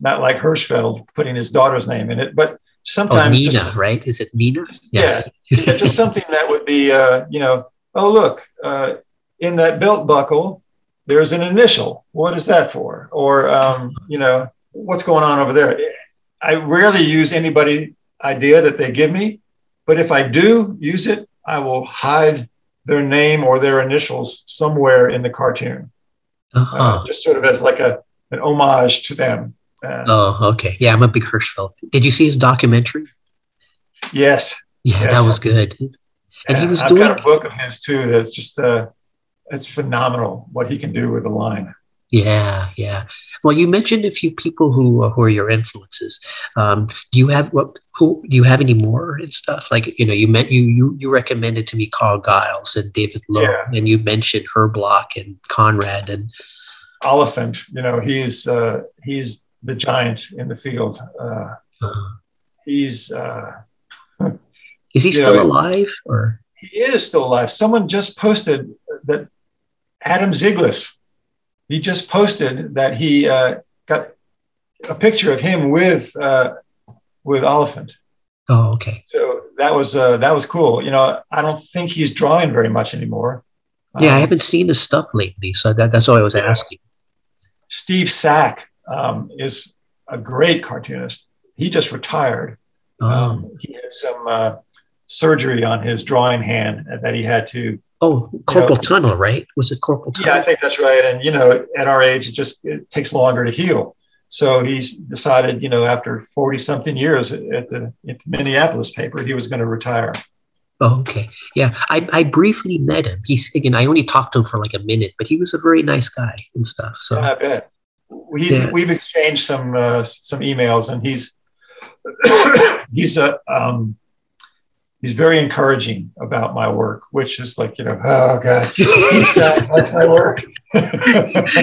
S2: not like Hirschfeld putting his daughter's name in it, but sometimes
S1: oh, Nina,
S2: just,
S1: right? Is it Nina?
S2: Yeah, yeah, yeah just something that would be, uh, you know, oh look, uh, in that belt buckle, there's an initial. What is that for? Or um, you know, what's going on over there? I rarely use anybody idea that they give me, but if I do use it, I will hide their name or their initials somewhere in the cartoon, uh-huh. uh, just sort of as like a an homage to them.
S1: Uh, oh, okay. Yeah, I'm a big Hirschfeld. Did you see his documentary?
S2: Yes.
S1: Yeah,
S2: yes.
S1: that was good. And
S2: yeah, he was I've doing. I've got a book of his too. That's just uh, it's phenomenal what he can do with a line.
S1: Yeah, yeah. Well, you mentioned a few people who who are your influences. Um, do you have what? Who do you have any more and stuff? Like you know, you meant you you you recommended to me Carl Giles and David Low, yeah. and you mentioned Herb Block and Conrad and
S2: Oliphant. You know, he's uh, he's the giant in the field. Uh, uh-huh. He's uh,
S1: is he still know, alive or
S2: he is still alive? Someone just posted that Adam Zyglis he just posted that he uh, got a picture of him with uh, with Oliphant.
S1: Oh, okay.
S2: So that was uh, that was cool. You know, I don't think he's drawing very much anymore.
S1: Yeah, um, I haven't seen his stuff lately, so that, that's why I was yeah. asking.
S2: Steve Sack um, is a great cartoonist. He just retired. Oh. Um, he had some uh, surgery on his drawing hand that he had to
S1: Oh, carpal you know, tunnel, right? Was it carpal tunnel?
S2: Yeah, I think that's right. And you know, at our age, it just it takes longer to heal. So he's decided, you know, after forty something years at the, at the Minneapolis paper, he was going to retire.
S1: Oh, okay. Yeah, I, I briefly met him. He's again, I only talked to him for like a minute, but he was a very nice guy and stuff. So
S2: yeah, I bet. He's, yeah. We've exchanged some uh, some emails, and he's he's a um, he's very encouraging about my work, which is like, you know, oh God, that's my work.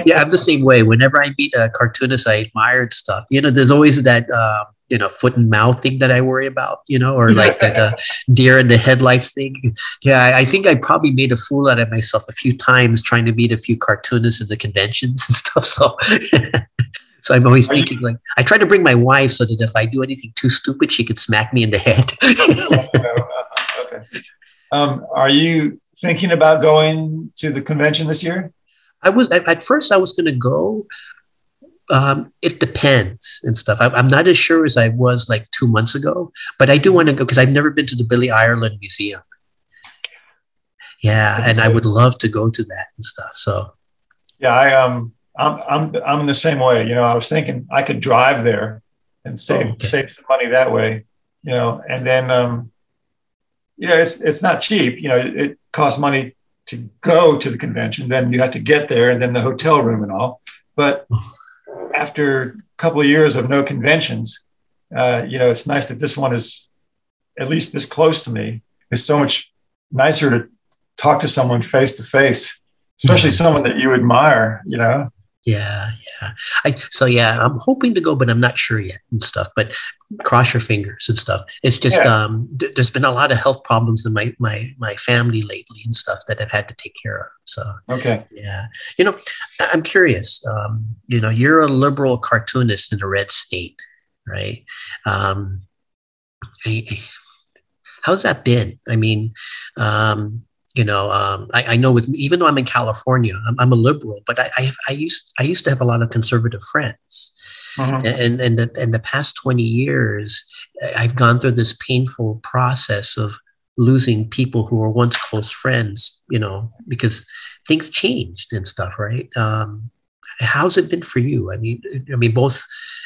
S1: yeah, I'm the same way. Whenever I meet a cartoonist I admired stuff, you know, there's always that, uh, you know, foot and mouth thing that I worry about, you know, or like that uh, deer in the headlights thing. Yeah, I, I think I probably made a fool out of myself a few times trying to meet a few cartoonists at the conventions and stuff. So so I'm always Are thinking you, like I try to bring my wife so that if I do anything too stupid, she could smack me in the head.
S2: okay. Um, are you thinking about going to the convention this year?
S1: I was at first. I was going to go. Um, it depends and stuff. I, am not as sure as I was like two months ago, but I do want to go because I've never been to the Billy Ireland Museum. Yeah, and I would love to go to that and stuff. So,
S2: yeah, I um, I'm I'm I'm in the same way. You know, I was thinking I could drive there and save oh, okay. save some money that way. You know, and then um, you know it's it's not cheap. You know, it, it costs money to go to the convention. Then you have to get there, and then the hotel room and all. But after a couple of years of no conventions, uh, you know, it's nice that this one is at least this close to me. It's so much nicer to talk to someone face to face, especially someone that you admire. You know.
S1: Yeah, yeah. I so yeah, I'm hoping to go, but I'm not sure yet and stuff. But cross your fingers and stuff. It's just yeah. um, th- there's been a lot of health problems in my my my family lately and stuff that I've had to take care of. So
S2: okay,
S1: yeah. You know, I'm curious. Um, you know, you're a liberal cartoonist in a red state, right? Um, how's that been? I mean, um, you know, um, I, I, know with even though I'm in California, I'm, I'm a liberal, but I, I, have, I, used I used to have a lot of conservative friends, mm-hmm. and and the, in the past twenty years, I've gone through this painful process of losing people who were once close friends, you know, because things changed and stuff, right? Um, how's it been for you? I mean, I mean, both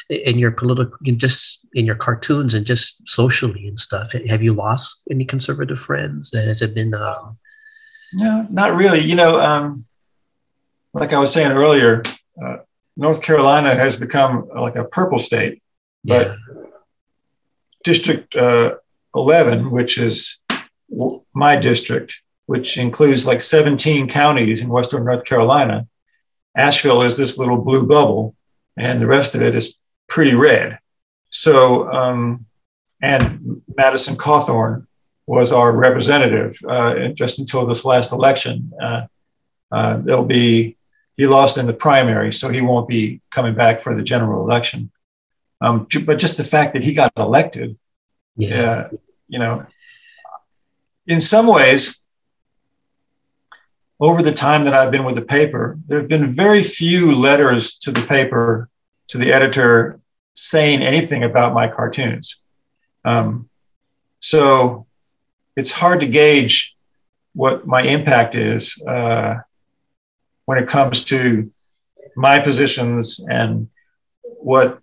S1: in your political, in just in your cartoons and just socially and stuff. Have you lost any conservative friends? Has it been? Um,
S2: no, not really. You know, um, like I was saying earlier, uh, North Carolina has become like a purple state, but yeah. District uh, 11, which is w- my district, which includes like 17 counties in Western North Carolina, Asheville is this little blue bubble, and the rest of it is pretty red. So, um, and Madison Cawthorn was our representative uh, just until this last election. Uh, uh, there'll be he lost in the primary, so he won't be coming back for the general election. Um, but just the fact that he got elected, yeah, you know, in some ways, over the time that I've been with the paper, there have been very few letters to the paper, to the editor, saying anything about my cartoons. Um, so it's hard to gauge what my impact is uh, when it comes to my positions and what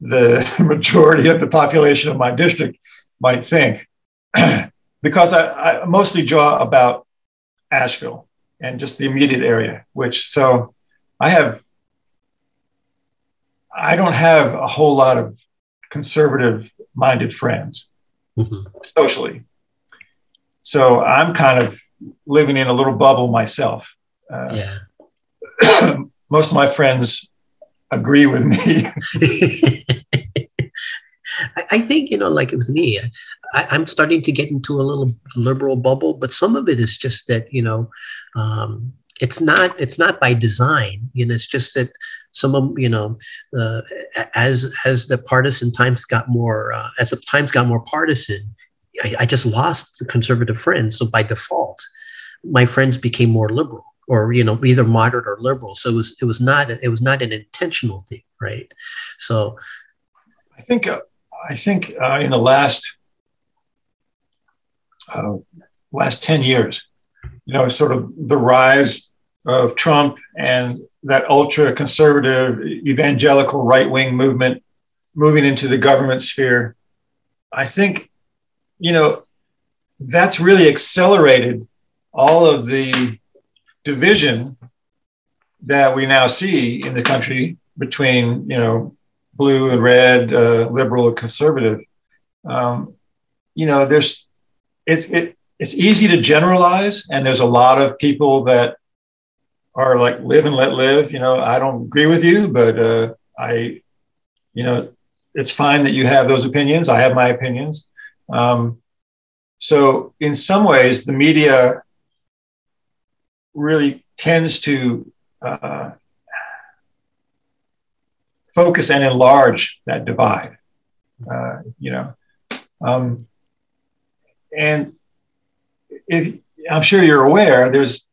S2: the majority of the population of my district might think. because I, I, mostly draw about Asheville and just the immediate area, which so I have, I don't have a whole lot of conservative minded friends mm-hmm. socially. So I'm kind of living in a little bubble myself.
S1: Uh, yeah.
S2: most of my friends agree with me.
S1: I think, you know, like with me, I, am starting to get into a little liberal bubble, but some of it is just that, you know, um, it's not it's not by design you know it's just that some of you know uh, as as the partisan times got more uh, as the times got more partisan I, I, just lost conservative friends so by default my friends became more liberal or you know either moderate or liberal. So it was it was not it was not an intentional thing right? So
S2: i think uh, i think uh, in the last uh, last 10 years you know sort of the rise of trump and that ultra conservative evangelical right wing movement moving into the government sphere i think you know that's really accelerated all of the division that we now see in the country between you know blue and red, uh, liberal and conservative. Um, you know, there's it's it, it's easy to generalize, and there's a lot of people that are like live and let live. You know, I don't agree with you, but uh, I, you know, it's fine that you have those opinions. I have my opinions. Um, so in some ways, the media really tends to uh, focus and enlarge that divide. Uh, you know, um, and if, I'm sure you're aware, there's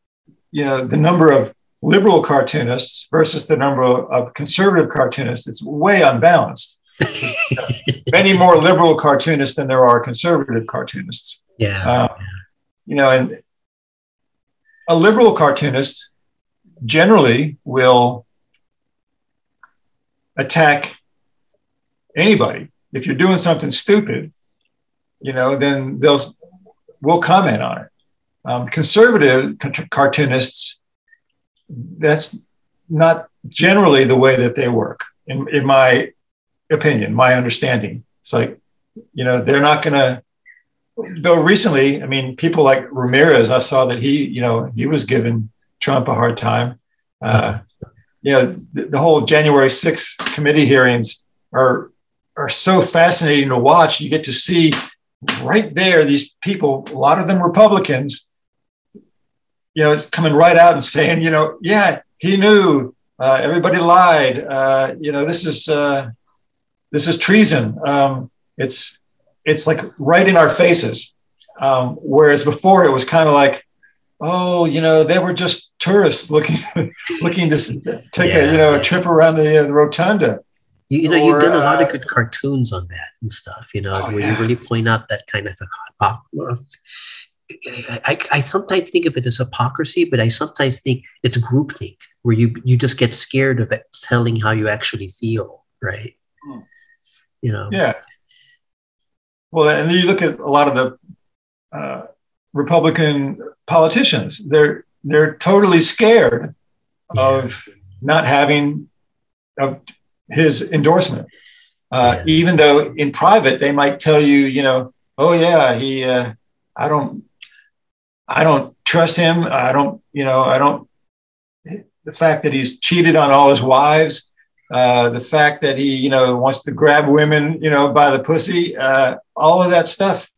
S2: you know the number of liberal cartoonists versus the number of conservative cartoonists. is way unbalanced. many more liberal cartoonists than there are conservative cartoonists.
S1: Yeah. Uh,
S2: you know, and a liberal cartoonist generally will attack anybody. If you're doing something stupid, you know, then they'll will comment on it. Um, conservative cartoonists, that's not generally the way that they work, in, in my opinion, my understanding. It's like, you know, they're not going to though recently, I mean, people like Ramirez, I saw that he, you know, he was giving Trump a hard time. Uh, you know, the, the, whole January 6th committee hearings are are so fascinating to watch. You get to see right there these people, a lot of them Republicans, you know, coming right out and saying, you know, yeah, he knew, uh, everybody lied. Uh, you know, this is uh, this is treason. Um, it's it's like right in our faces. Um, whereas before it was kind of like, oh, you know, they were just tourists looking looking to take yeah. a you know a trip around the, uh, the rotunda.
S1: You, you know, or, you've done a lot uh, of good cartoons on that and stuff. You know, oh, where yeah. you really point out that kind of uh, I, I sometimes think of it as hypocrisy, but I sometimes think it's groupthink, where you you just get scared of telling how you actually feel, right? You know.
S2: Yeah. Well, and you look at a lot of the uh, Republican politicians; they're they're totally scared yeah. of not having of his endorsement, uh, yeah. even though in private they might tell you, you know, oh yeah, he, uh, I don't, I don't trust him. I don't, you know, I don't. The fact that he's cheated on all his wives, uh, the fact that he, you know, wants to grab women, you know, by the pussy, uh, all of that stuff,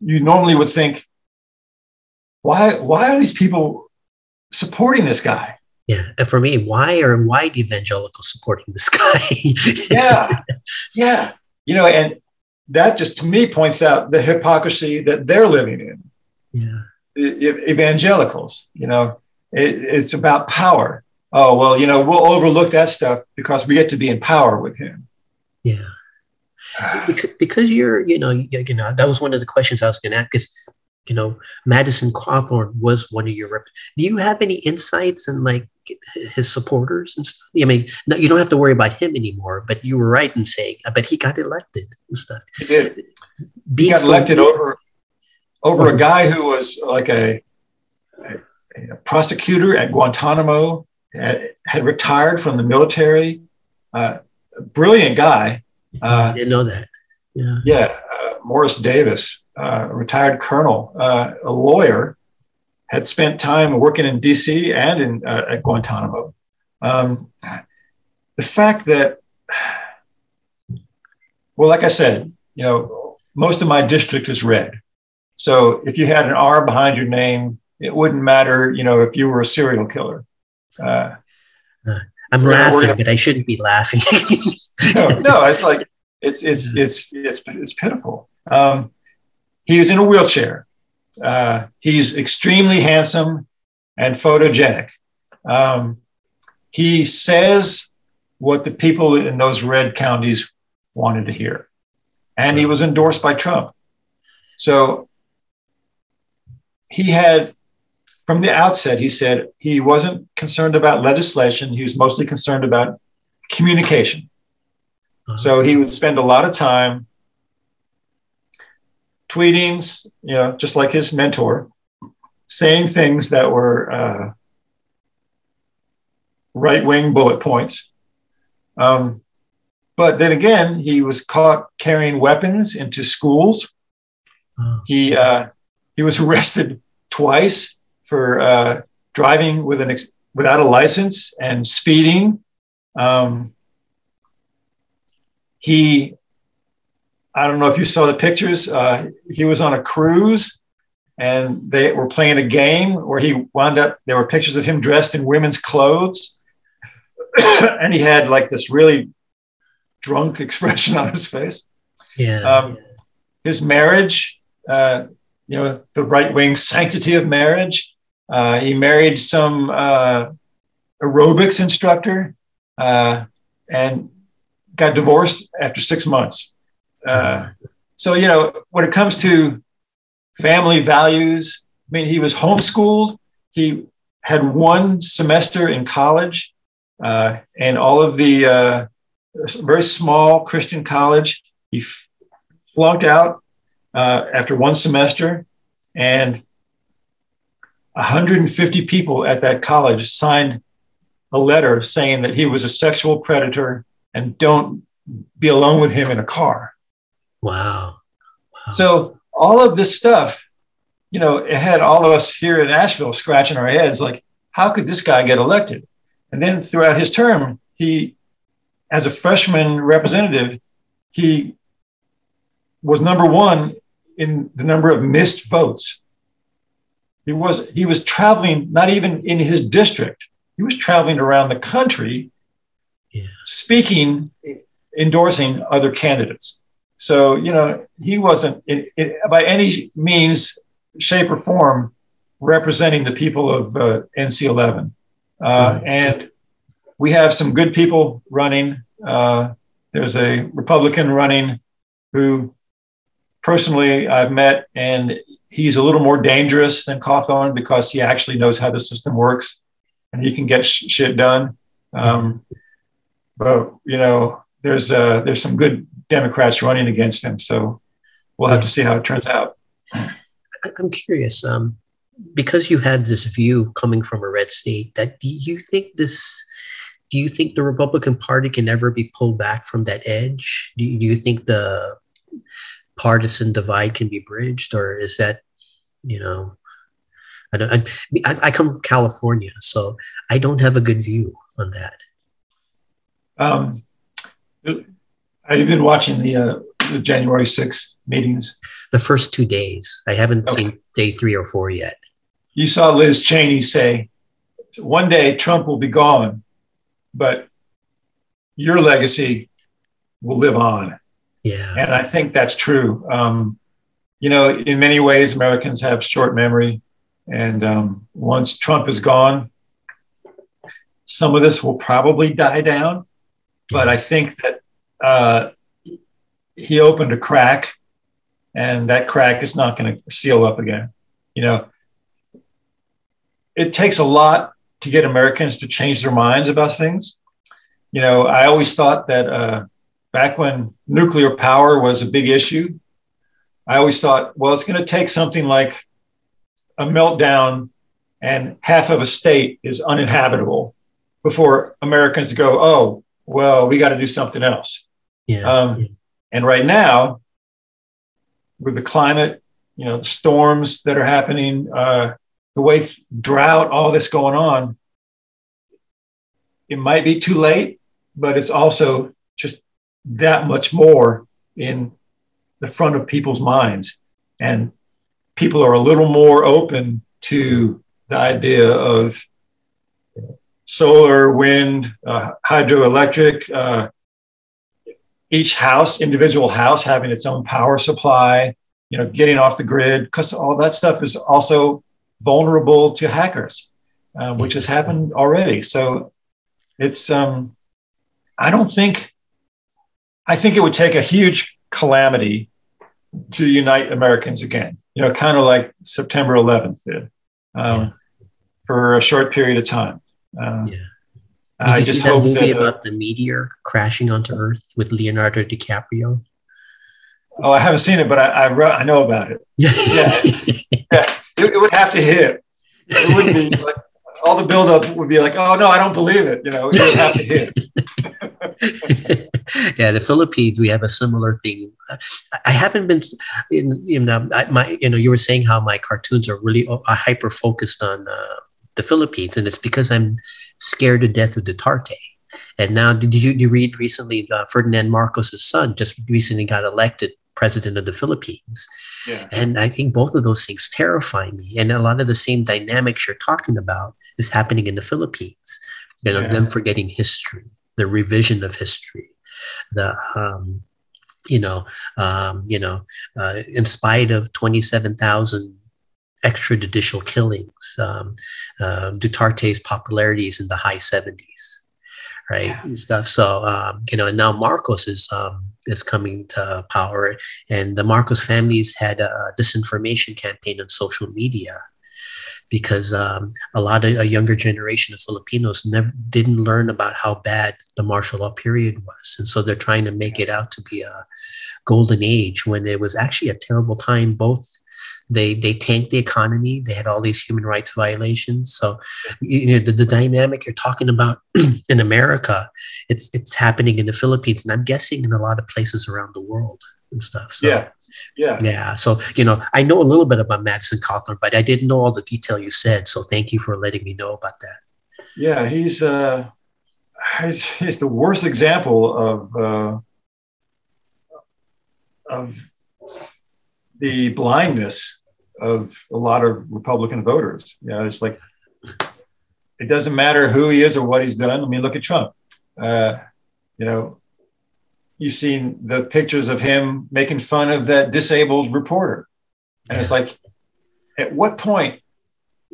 S2: you normally would think, why, why are these people supporting this guy?
S1: Yeah, and for me, why are white evangelicals supporting this guy?
S2: yeah, yeah, you know, and that just to me points out the hypocrisy that they're living in.
S1: Yeah,
S2: evangelicals, you know, it, it's about power oh well you know we'll overlook that stuff because we get to be in power with him
S1: yeah because, because you're you know you, you know that was one of the questions i was going to ask because you know, Madison Cawthorn was one of your rep. Do you have any insights and like his supporters and stuff? I mean, no, you don't have to worry about him anymore, but you were right in saying, but he got elected and stuff.
S2: He did. Being he got so elected over over a guy who was like a, a, a prosecutor at Guantanamo, had, had, retired from the military, uh, brilliant guy.
S1: Uh, I didn't know that.
S2: Yeah. Yeah. Uh, Morris Davis, uh, retired colonel, uh, a lawyer, had spent time working in DC and in, uh, at Guantanamo. Um, the fact that, well, like I said, you know, most of my district is red. So if you had an R behind your name, it wouldn't matter, you know, if you were a serial killer. Uh,
S1: I'm laughing, but I shouldn't be laughing.
S2: no, no, it's like it's it's it's it's it's pitiful. Um, he is in a wheelchair. Uh, he's extremely handsome and photogenic. Um, he says what the people in those red counties wanted to hear, and he was endorsed by Trump. So he had from the outset, he said he wasn't concerned about legislation. He was mostly concerned about communication. Uh-huh. So he would spend a lot of time tweeting, you know, just like his mentor, saying things that were uh, right wing bullet points. Um, but then again, he was caught carrying weapons into schools. Uh-huh. He uh, he was arrested twice for uh, driving with an ex- without a license and speeding. Um, he, I don't know if you saw the pictures. Uh, he was on a cruise, and they were playing a game where he wound up. There were pictures of him dressed in women's clothes, and he had like this really drunk expression on his face.
S1: Yeah. Um,
S2: his marriage, uh, you know, the right wing sanctity of marriage. Uh, he married some uh, aerobics instructor uh, and got divorced after six months. Uh, so, you know, when it comes to family values, I mean, he was homeschooled. He had one semester in college uh, and all of the very small Christian college. He f- flunked out uh, after one semester, and 150 people at that college signed a letter saying that he was a sexual predator and don't be alone with him in a car.
S1: Wow.
S2: wow. So all of this stuff, you know, it had all of us here in Asheville scratching our heads like, how could this guy get elected? And then throughout his term, he, as a freshman representative, he was number one in the number of missed votes. He was he was traveling not even in his district. He was traveling around the country, yeah. speaking, endorsing other candidates. So you know he wasn't in, in, by any means, shape, or form representing the people of uh, NC11. Uh, mm-hmm. And we have some good people running. Uh, there's a Republican running who personally I've met, and he's a little more dangerous than Cawthorn because he actually knows how the system works and he can get sh- shit done. Um, but you know, there's uh, there's some good Democrats running against him, so we'll have to see how it turns out.
S1: I'm curious, um, because you had this view coming from a red state. That do you think this? Do you think the Republican Party can ever be pulled back from that edge? Do you, do you think the partisan divide can be bridged, or is that, you know, I don't. I, I come from California, so I don't have a good view on that.
S2: Um, have been watching the uh, the January sixth meetings?
S1: The first two days. I haven't okay. seen day three or four yet.
S2: You saw Liz Cheney say, "One day Trump will be gone, but your legacy will live on."
S1: Yeah.
S2: And I think that's true. Um, you know, in many ways, Americans have short memory. And um, once Trump is gone, some of this will probably die down. But I think that uh, he opened a crack and that crack is not going to seal up again. You know, it takes a lot to get Americans to change their minds about things. You know, I always thought that uh, back when nuclear power was a big issue, I always thought, well, it's going to take something like a meltdown and half of a state is uninhabitable before Americans go, oh, well, we got to do something else.
S1: Yeah.
S2: Um, and right now, with the climate, you know, the storms that are happening, uh, the way drought, all this going on, it might be too late, but it's also just that much more in the front of people's minds. And people are a little more open to the idea of solar, wind, uh, hydroelectric, uh, each house, individual house having its own power supply, you know, getting off the grid, because all that stuff is also vulnerable to hackers, uh, which has happened already. So it's, um, I don't think, I think it would take a huge calamity to unite Americans again, you know, kind of like September 11th did um, for a short period of time. Uh,
S1: yeah. Did I just see that movie that, uh, about the meteor crashing onto Earth with Leonardo DiCaprio?
S2: Oh, I haven't seen it, but I I, I know about it. yeah, yeah. It, it, would have to hit. It would be like all the buildup would be like, oh no, I don't believe it. You know, it would have to hit.
S1: yeah, the Philippines, we have a similar thing. I haven't been in, in um, my, you know, you were saying how my cartoons are really uh, hyper focused on uh, the Philippines, and it's because I'm scared to death of Duterte. And now, did you, you read recently? Uh, Ferdinand Marcos's son just recently got elected president of the Philippines. Yeah. And I think both of those things terrify me. And a lot of the same dynamics you're talking about is happening in the Philippines. You know, yeah. them forgetting history, the revision of history, the um, you know, um, you know, uh, in spite of 27,000 extrajudicial killings, um, uh, Duterte's popularity is in the high 70s, right? Yeah. And stuff. So, um, you know, and now Marcos is, um, is coming to power, and the Marcos families had a disinformation campaign on social media because um, a lot of a younger generation of Filipinos never didn't learn about how bad the martial law period was, and so they're trying to make it out to be a golden age when it was actually a terrible time. Both they they tanked the economy, they had all these human rights violations. So you know the, the dynamic you're talking about in America, it's it's happening in the Philippines, and I'm guessing in a lot of places around the world and stuff. So,
S2: yeah, yeah,
S1: yeah. So you know, I know a little bit about Madison Cawthorn, but I didn't know all the detail you said. So thank you for letting me know about that.
S2: Yeah, he's uh, he's, he's the worst example of uh, of the blindness of a lot of Republican voters. You know, it's like it doesn't matter who he is or what he's done. I mean, look at Trump. Uh, you know, you've seen the pictures of him making fun of that disabled reporter. And it's like, at what point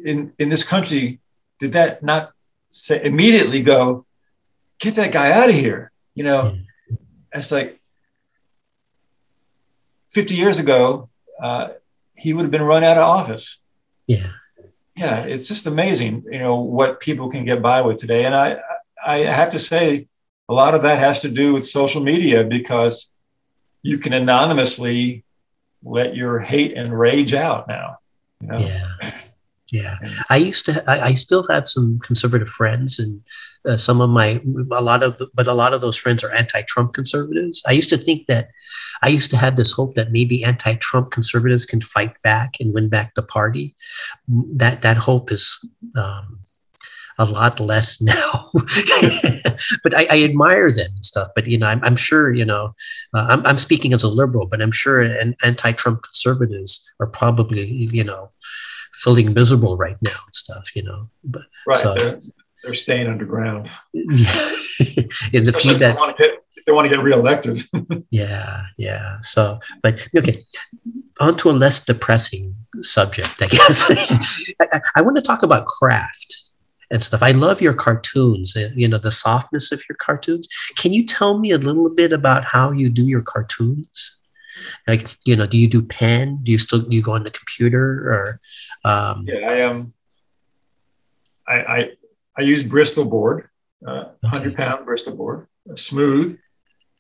S2: in, in this country did that not say immediately go, get that guy out of here? You know, it's like 50 years ago, uh, he would have been run out of office.
S1: Yeah.
S2: Yeah. It's just amazing, you know, what people can get by with today. And I, I have to say, a lot of that has to do with social media because you can anonymously let your hate and rage out now.
S1: You know? Yeah. Yeah, I used to. I, I, still have some conservative friends, and uh, some of my a lot of, but a lot of those friends are anti-Trump conservatives. I used to think that, I used to have this hope that maybe anti-Trump conservatives can fight back and win back the party. That that hope is um, a lot less now. but I, I, admire them and stuff. But you know, I'm, I'm sure you know, uh, I'm, I'm speaking as a liberal, but I'm sure an, anti-Trump conservatives are probably you know feeling miserable right now and stuff. You know, but
S2: right. So, they're, they're staying underground.
S1: Yeah. In the few that
S2: if they want to get reelected.
S1: yeah, yeah. So, but okay, on to a less depressing subject, I guess. I, I, want to talk about craft and stuff. I love your cartoons, uh, you know, the softness of your cartoons. Can you tell me a little bit about how you do your cartoons? Like, you know, do you do pen? Do you still do you go on the computer or?
S2: Um... Yeah, I am. Um, I, I I use Bristol board, uh, okay. hundred pound Bristol board, smooth,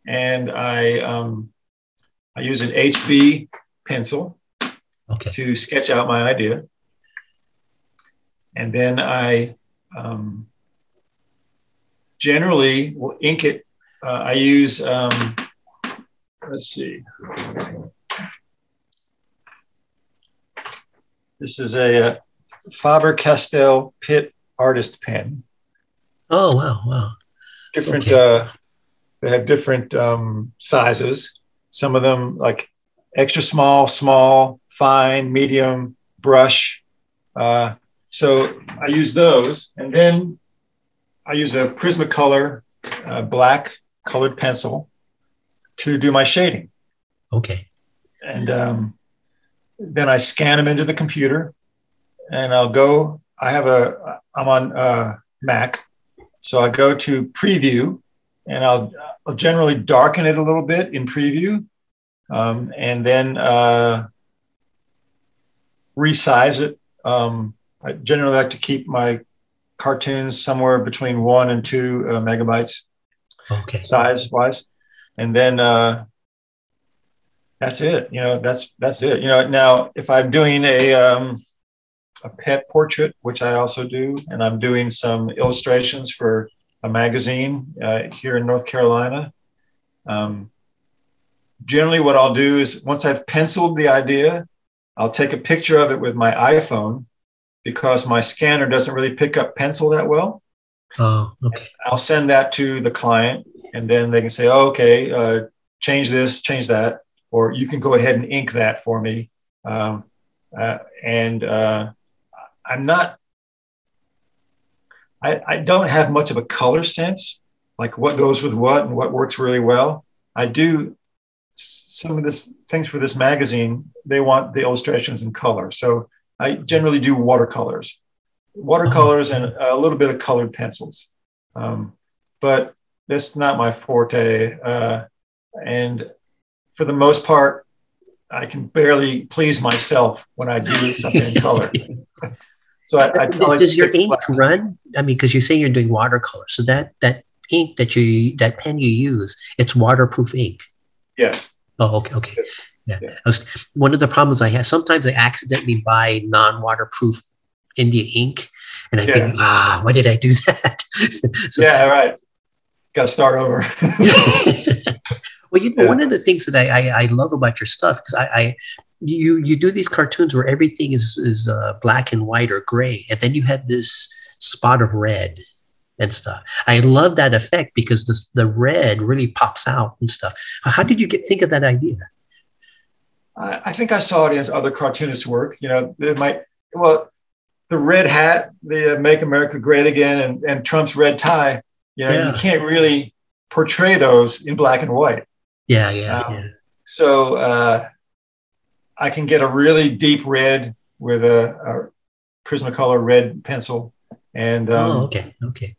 S2: and I um, I use an HB pencil okay. to sketch out my idea, and then I um, generally we'll ink it. Uh, I use um, let's see. This is a, a Faber Castell Pitt artist pen.
S1: Oh wow, wow!
S2: Different. Okay. Uh, they have different um, sizes. Some of them like extra small, small, fine, medium, brush. Uh, so I use those, and then I use a Prismacolor uh, black colored pencil to do my shading.
S1: Okay.
S2: And um, then I scan them into the computer, and I'll go. I have a. I'm on uh, Mac, so I go to Preview, and I'll, I'll generally darken it a little bit in Preview, um, and then uh, resize it. Um, I generally like to keep my cartoons somewhere between one and two uh, megabytes
S1: okay.
S2: size wise, and then uh, that's it. You know, that's that's it. You know, now if I'm doing a um, a pet portrait, which I also do, and I'm doing some illustrations for a magazine uh, here in North Carolina. Um, generally, what I'll do is once I've penciled the idea, I'll take a picture of it with my iPhone because my scanner doesn't really pick up pencil that well.
S1: Oh, okay.
S2: I'll send that to the client, and then they can say, oh, "Okay, uh, change this, change that," or you can go ahead and ink that for me. Um, uh, and uh, I'm not. I, I don't have much of a color sense, like what goes with what and what works really well. I do some of this things for this magazine. They want the illustrations in color, so I generally do watercolors, watercolors and a little bit of colored pencils. Um, but that's not my forte. Uh, and for the most part, I can barely please myself when I do something in color.
S1: so I, I does your ink black. run? I mean, because you're saying you're doing watercolor, so that that ink that you that pen you use, it's waterproof ink.
S2: Yes.
S1: Oh, okay, okay. Yeah. yeah. Was, one of the problems I have sometimes I accidentally buy non-waterproof India ink, and I yeah. think, ah, why did I do that?
S2: so, yeah, right. Got to start over.
S1: well, you know, yeah. one of the things that I, I, I love about your stuff because I, I you you do these cartoons where everything is is uh, black and white or gray, and then you had this spot of red and stuff. I love that effect because the the red really pops out and stuff. How did you get think of that idea?
S2: I, I think I saw it as other cartoonists' work. You know, they might well the red hat, the uh, "Make America Great Again," and, and Trump's red tie. You know, yeah. you can't really portray those in black and white.
S1: Yeah, yeah, um, yeah.
S2: So uh, I can get a really deep red with a, a Prismacolor red pencil, and
S1: um, oh, okay, okay.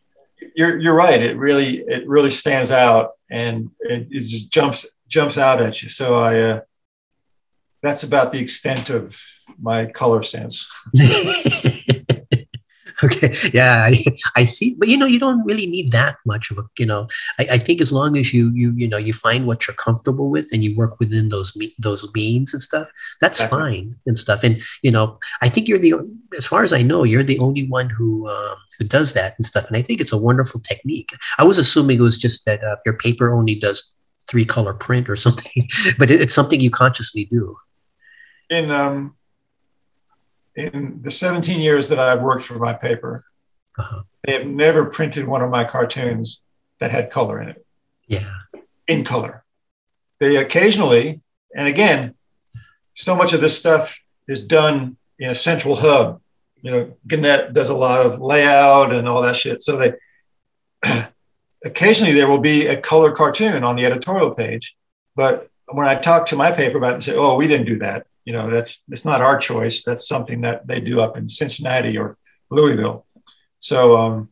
S2: You're you're right. It really it really stands out, and it, it just jumps jumps out at you. So I uh, that's about the extent of my color sense.
S1: okay yeah I, I, see but you know you don't really need that much of a you know I, I, think as long as you you you know you find what you're comfortable with and you work within those those means and stuff that's fine and stuff. And you know i think you're the as far as i know you're the only one who um, who does that and stuff. And i think it's a wonderful technique. I was assuming it was just that uh, your paper only does three color print or something but it, it's something you consciously do
S2: in um, in the 17 years that I've worked for my paper, uh-huh. they have never printed one of my cartoons that had color in it.
S1: Yeah.
S2: In color. They occasionally, and again, so much of this stuff is done in a central hub. You know, Gannett does a lot of layout and all that shit. So they occasionally there will be a color cartoon on the editorial page, but when I talk to my paper about it, they say, "Oh, we didn't do that you know that's it's not our choice that's something that they do up in cincinnati or louisville so um,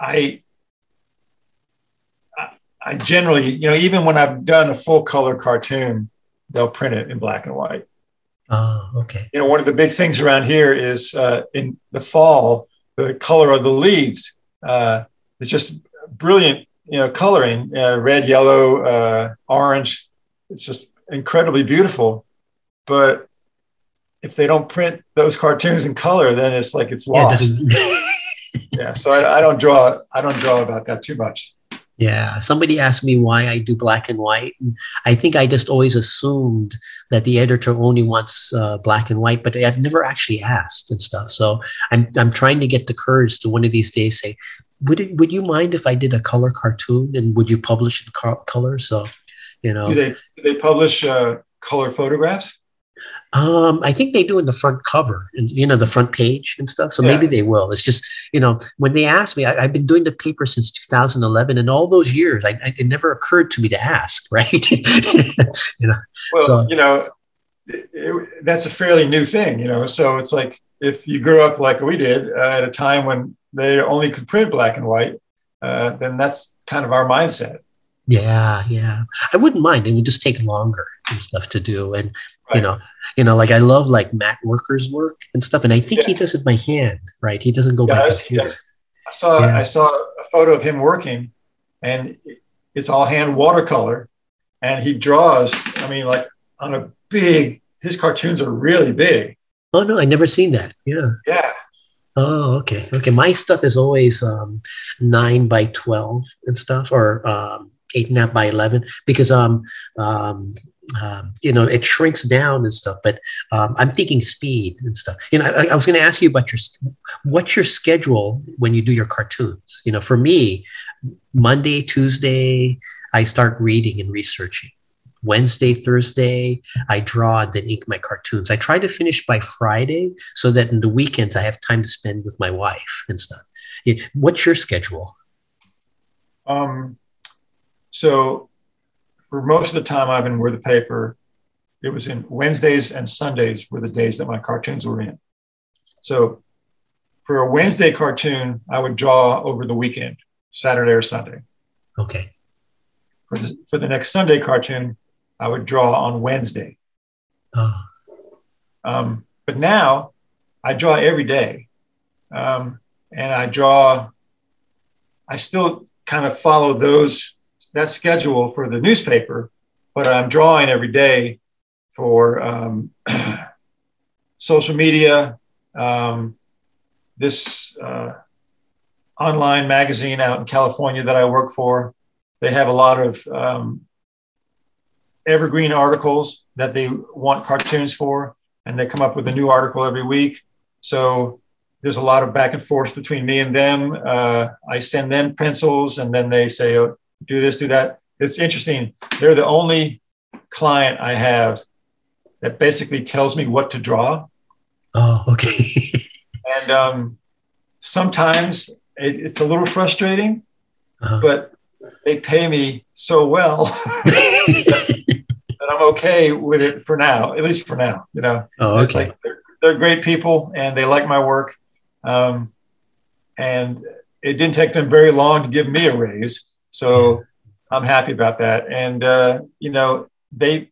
S2: I, I generally, you know, even when I've done a full color cartoon, they'll print it in black and white.
S1: Oh, okay.
S2: You know, one of the big things around here is uh, in the fall, the color of the leaves. Uh, it's just brilliant, you know, coloring, uh, red, yellow, uh, orange. It's just incredibly beautiful. But if they don't print those cartoons in color, then it's like it's lost. Yeah, yeah so I, I don't draw. I don't draw about that too much.
S1: Yeah, somebody asked me why I do black and white. And I think I just always assumed that the editor only wants uh, black and white, but I've never actually asked and stuff. So I'm I'm trying to get the courage to one of these days say, would it, would you mind if I did a color cartoon and would you publish in color? So, you know,
S2: do they do they publish uh, color photographs?
S1: Um, I think they do in the front cover and you know the front page and stuff. So yeah. maybe they will. It's just you know when they asked me, I, have been doing the paper since 2011, and all those years, I, I, it never occurred to me to ask. Right? you
S2: know. Well, so, you know, it, it, that's a fairly new thing. You know, so it's like if you grew up like we did uh, at a time when they only could print black and white, uh, then that's kind of our mindset.
S1: Yeah, yeah. I wouldn't mind. It would just take longer and stuff to do. And right. you know, you know, like I love like Matt Wuerker's work and stuff. And I think yeah. he does it by hand, right? He doesn't go yeah, by computer.
S2: I saw yeah. I saw a photo of him working, and it's all hand watercolor, and he draws. I mean, like on a big. His cartoons are really big.
S1: Oh no, I never seen that. Yeah.
S2: Yeah.
S1: Oh, okay. Okay. My stuff is always um, nine by 12 and stuff, or um, eight and a half by 11, because um, um, um, you know, it shrinks down and stuff, but um, I'm thinking speed and stuff. You know, I, I was going to ask you about your, what's your schedule when you do your cartoons? You know, for me, Monday, Tuesday, I start reading and researching. Wednesday, Thursday, I draw and then ink my cartoons. I try to finish by Friday so that in the weekends I have time to spend with my wife and stuff. What's your schedule?
S2: Um, so for most of the time I've been with the paper, it was in Wednesdays and Sundays were the days that my cartoons were in. So for a Wednesday cartoon, I would draw over the weekend, Saturday or Sunday.
S1: Okay.
S2: For the for the next Sunday cartoon, I would draw on Wednesday. Oh. Um, but now I draw every day. Um, and I draw, I still kind of follow those, that schedule for the newspaper, but I'm drawing every day for um, social media, um, this uh, online magazine out in California that I work for. They have a lot of um, evergreen articles that they want cartoons for, and they come up with a new article every week. So there's a lot of back and forth between me and them. Uh, I send them pencils, and then they say, oh, "Do this, do that." It's interesting. They're the only client I have that basically tells me what to draw.
S1: Oh, okay.
S2: and um, sometimes it, it's a little frustrating, uh-huh. but they pay me so well that I'm okay with it for now, at least for now. You know,
S1: oh, okay. Like
S2: they're, they're, great people and they like my work. Um, and it didn't take them very long to give me a raise, so I'm happy about that. And uh, you know, they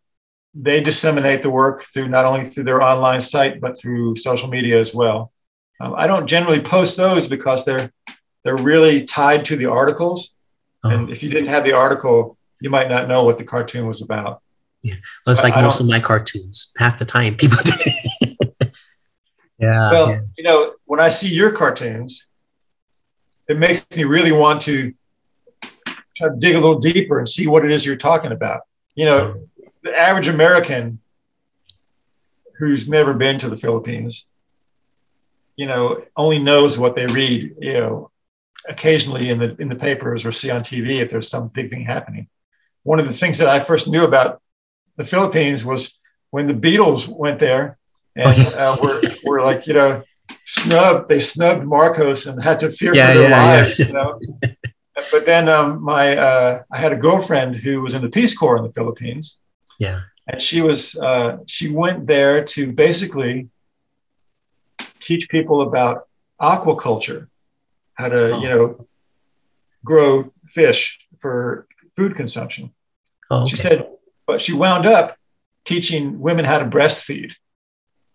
S2: they disseminate the work through not only through their online site but through social media as well. Um, I don't generally post those because they're they're really tied to the articles. Uh-huh. And if you didn't have the article, you might not know what the cartoon was about.
S1: Yeah, well, it's so like I, most of my cartoons. Half the time, people.
S2: yeah. Well, yeah. you know, when I see your cartoons, it makes me really want to try to dig a little deeper and see what it is you're talking about. You know, the average American who's never been to the Philippines, you know, only knows what they read. You know, occasionally in the in the papers or see on TV if there's some big thing happening. One of the things that I first knew about the Philippines was when the Beatles went there and uh, were, were like, you know, snubbed, they snubbed Marcos and had to fear yeah, for their yeah, lives, yeah. you know. but then um, my, uh, I had a girlfriend who was in the Peace Corps in the Philippines.
S1: Yeah.
S2: And she was, uh, she went there to basically teach people about aquaculture, how to, oh. you know, grow fish for food consumption.
S1: Oh, okay.
S2: She said, but she wound up teaching women how to breastfeed.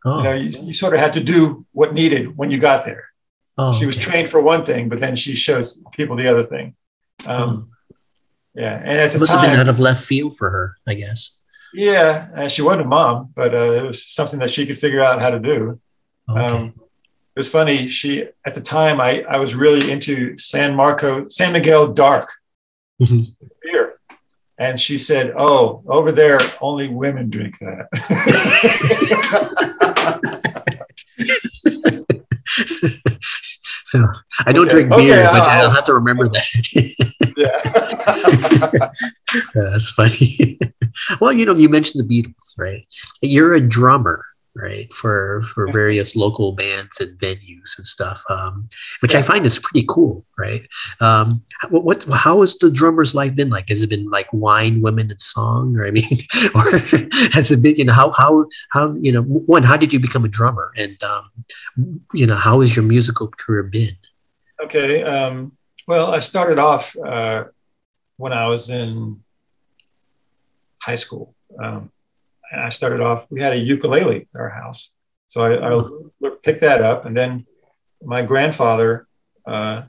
S1: oh,
S2: You know, you, you sort of had to do what needed when you got there.
S1: Oh,
S2: she was
S1: okay.
S2: trained for one thing, but then she shows people the other thing.
S1: Oh.
S2: Um, yeah, and at
S1: It
S2: the
S1: must have been
S2: time,
S1: out of left field for her, I guess.
S2: yeah, uh, she wasn't a mom, but uh, it was something that she could figure out how to do.
S1: Okay.
S2: Um, it was funny. She at the time I, I was really into San Marco, San Miguel Dark
S1: Mhm.
S2: beer. And she said, Oh, over there, only women drink that.
S1: I don't
S2: Okay.
S1: drink
S2: Okay,
S1: beer, but
S2: I'll-
S1: I'll have to remember that.
S2: Yeah,
S1: That's funny. well, you know, you mentioned the Beatles, right? You're a drummer, right, for for various local bands and venues and stuff, um, which I find is pretty cool, right? Um, what, what how has the drummer's life been like? Has it been like wine, women, and song, or I mean, or has it been, you know, how how how you know, one, how did you become a drummer, and um, you know, how has your musical career been?
S2: Okay. Um, well, I started off uh, when I was in high school. And I started off, we had a ukulele at our house. So I, I picked that up. And then my grandfather uh,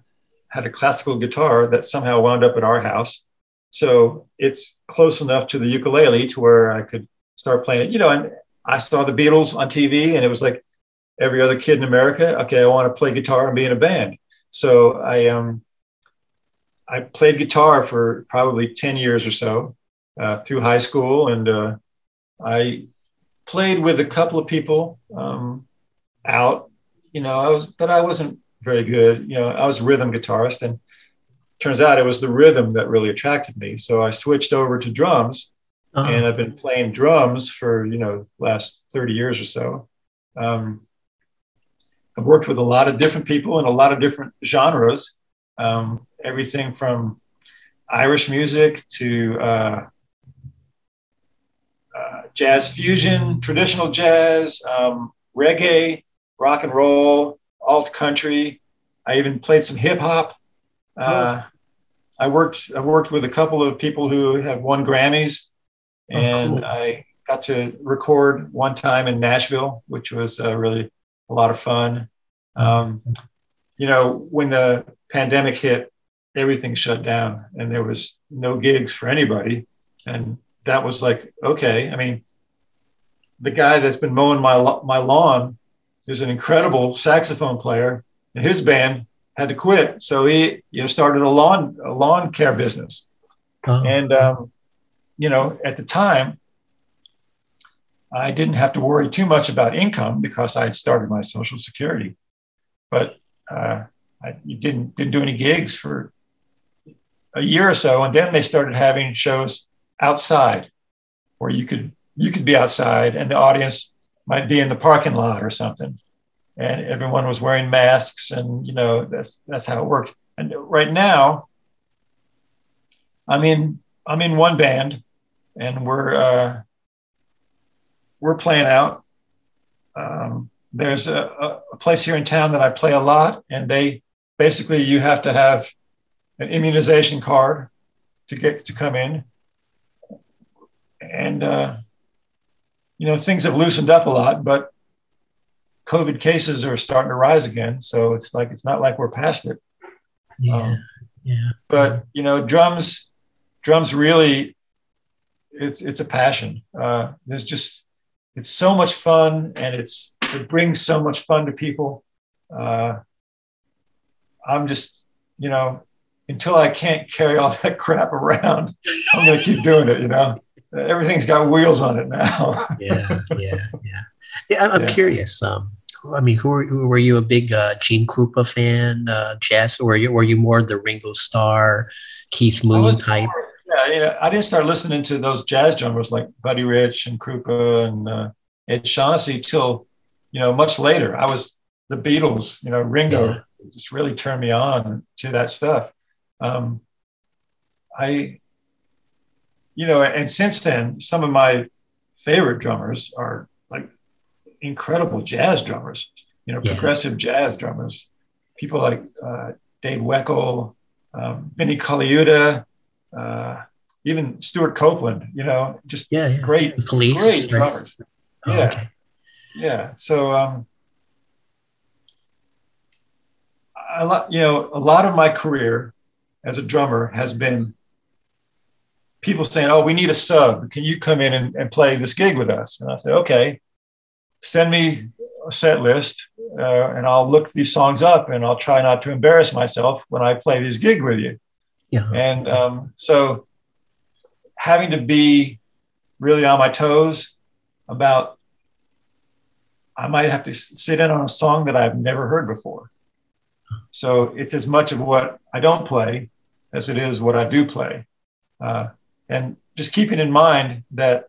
S2: had a classical guitar that somehow wound up at our house. So it's close enough to the ukulele to where I could start playing it. You know, and I saw the Beatles on TV, and it was like every other kid in America. Okay, I want to play guitar and be in a band. So I um, I played guitar for probably ten years or so uh, through high school, and uh, I played with a couple of people um, out. You know, I was, but I wasn't very good. You know, I was a rhythm guitarist, and turns out it was the rhythm that really attracted me. So I switched over to drums,
S1: Oh,
S2: and I've been playing drums for you know last 30 years or so. Um, I've worked with a lot of different people in a lot of different genres, um, everything from Irish music to uh, jazz fusion, traditional jazz, um, reggae, rock and roll, alt country. I even played some hip hop. Uh, I worked. I worked with a couple of people who have won Grammys,
S1: Oh,
S2: and
S1: cool.
S2: I got to record one time in Nashville, which was uh, really a lot of fun. Um, you know, when the pandemic hit, everything shut down, and there was no gigs for anybody, and that was like, okay. I mean, the guy that's been mowing my my lawn is an incredible saxophone player, and his band had to quit, so he you know started a lawn a lawn care business.
S1: oh,
S2: And, um, you know, at the time, I didn't have to worry too much about income because I had started my Social Security. But uh, I didn't, didn't do any gigs for a year or so. And then they started having shows outside where you could, you could be outside and the audience might be in the parking lot or something. And everyone was wearing masks and, you know, that's, that's how it worked. And right now, I'm in I'm in one band, and we're uh, we're playing out. Um, there's a, a- a place here in town that I play a lot, and they basically you have to have an immunization card to get to come in, and uh, you know things have loosened up a lot, but COVID cases are starting to rise again. So it's like it's not like we're past it
S1: yeah,
S2: um,
S1: yeah.
S2: but you know drums drums really it's it's a passion uh, there's just it's so much fun and it's it brings so much fun to people uh, i'm just you know until i can't carry all that crap around i'm going to keep doing it you know everything's got wheels on it now
S1: yeah, yeah, yeah. Yeah, I'm,
S2: Yeah.
S1: curious. Um, I mean, who were, who- were you a big uh, Gene Krupa fan, uh, jazz, or were you were you more the Ringo Starr, Keith Moon
S2: was
S1: type?
S2: more- yeah, yeah. I didn't start listening to those jazz drummers like Buddy Rich and Krupa and uh, Ed Shaughnessy till, you know, much later. I was the Beatles, you know, Ringo
S1: Yeah.
S2: just really turned me on to that stuff. Um, I, you know, and since then, some of my favorite drummers are like incredible jazz drummers, you know,
S1: Yeah.
S2: progressive jazz drummers. People like uh, Dave Weckl, um, Vinnie Colaiuta, uh, even Stewart Copeland, you know, just yeah, yeah. great,
S1: the police,
S2: great drummers. Oh, yeah, okay. yeah. So, um, a lot, you know, a lot of my career as a drummer has been people saying, "Oh, we need a sub. Can you come in and, and play this gig with us?" And I said, "Okay, send me a set list, uh, and I'll look these songs up, and I'll try not to embarrass myself when I play this gig with you."
S1: Yeah.
S2: And um, so, having to be really on my toes about, I might have to sit in on a song that I've never heard before. So it's as much of what I don't play as it is what I do play. Uh, and just keeping in mind that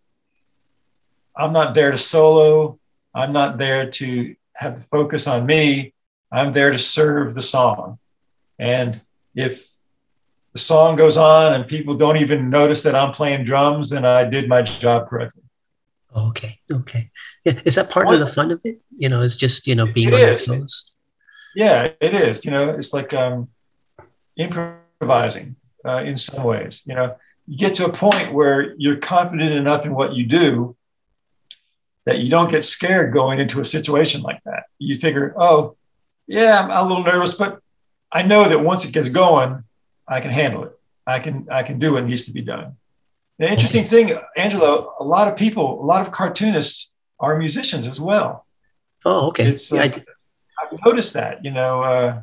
S2: I'm not there to solo. I'm not there to have the focus on me. I'm there to serve the song. And if the song goes on and people don't even notice that I'm playing drums, then I did my job correctly.
S1: Okay. Okay. Yeah. Is that part of the fun of it? You know, it's just, you know, being
S2: on is. your toes. Yeah, it is. You know, it's like um, improvising uh, in some ways. You know, you get to a point where you're confident enough in what you do that you don't get scared going into a situation like that. You figure, oh, yeah, I'm a little nervous, but I know that once it gets going, I can handle it. I can I can do what needs to be done. The interesting thing, Angelo, a lot of people, a lot of cartoonists are musicians as well.
S1: Oh, okay.
S2: It's yeah, uh, I've noticed that. You know, uh,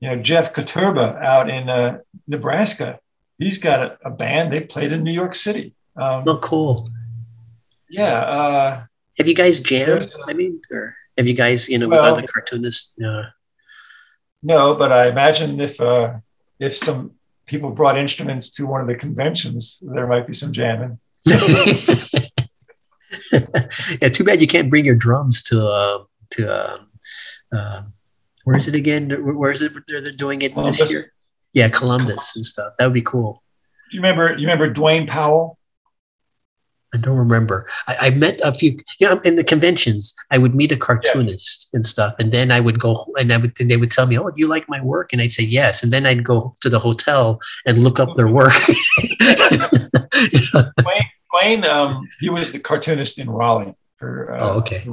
S2: you know Jeff Koterba out in uh, Nebraska he's got a, a, band. They played in New York City.
S1: Um, oh, cool.
S2: Yeah. Uh,
S1: have you guys jammed? I mean, or have you guys, you know, well, with other cartoonists? Uh...
S2: No, but I imagine if uh, if some people brought instruments to one of the conventions, there might be some jamming.
S1: yeah, too bad you can't bring your drums to uh, to uh, uh, where is it again? Where is it? They're, they're doing it this year yeah, Columbus and stuff. That would be cool.
S2: Do You remember? You remember Dwane Powell?
S1: I don't remember. I, I, met a few, you know, in the conventions. I would meet a cartoonist yeah. and stuff, and then I would go and I would, and they would tell me, "Oh, do you like my work?" And I'd say yes, and then I'd go to the hotel and look up their work.
S2: Dwane, Dwane um, he was the cartoonist in Raleigh for.
S1: Uh, oh, okay.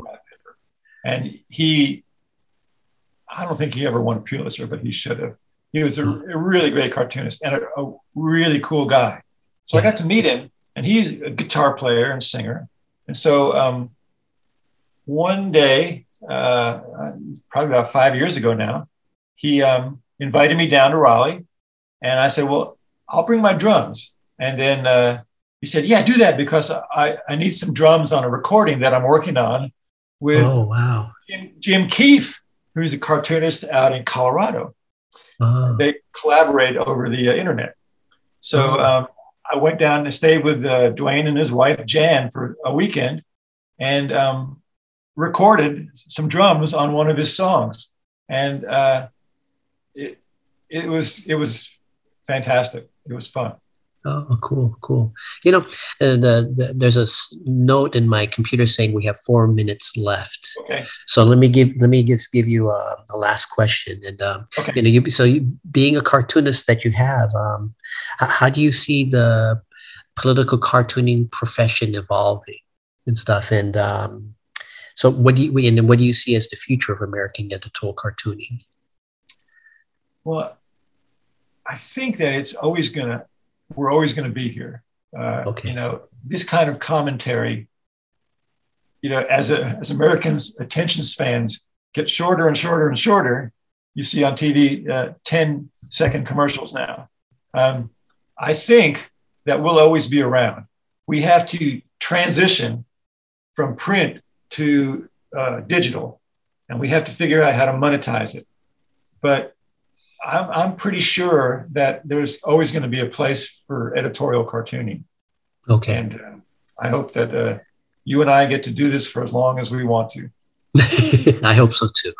S2: And he, I don't think he ever won a Pulitzer, but he should have. He was a, a really great cartoonist and a, a, really cool guy. So I got to meet him, and he's a guitar player and singer. And so um, one day, uh, probably about five years ago now, he um, invited me down to Raleigh, and I said, "Well, I'll bring my drums." And then uh, he said, "Yeah, do that because I, I need some drums on a recording that I'm working on with
S1: oh, wow.
S2: Jim, Jim Keefe, who's a cartoonist out in Colorado." Uh-huh. They collaborate over the uh, internet. So uh-huh. um, I went down and stayed with uh, Dwane and his wife Jan for a weekend, and um, recorded some drums on one of his songs, and uh, it it was it was fantastic. It was fun.
S1: Oh, cool, cool. You know, uh, the, there's a note in my computer saying we have four minutes left.
S2: Okay.
S1: So let me give let me just give you a, uh, a last question. And um, okay. you know, you, so you, being a cartoonist that you have, um, how, how do you see the political cartooning profession evolving and stuff? And um, so, what do you and what do you see as the future of American editorial cartooning?
S2: Well, I think that it's always going to we're always going to be here. Uh, okay. You know, this kind of commentary, you know, as a, as Americans' attention spans get shorter and shorter and shorter, you see on TV uh, 10 second commercials now. Um, I think that will always be around. We have to transition from print to uh, digital, and we have to figure out how to monetize it. But I'm, I'm pretty sure that there's always going to be a place for editorial cartooning.
S1: Okay.
S2: And uh, I hope that uh, you and I get to do this for as long as we want to.
S1: I hope so too.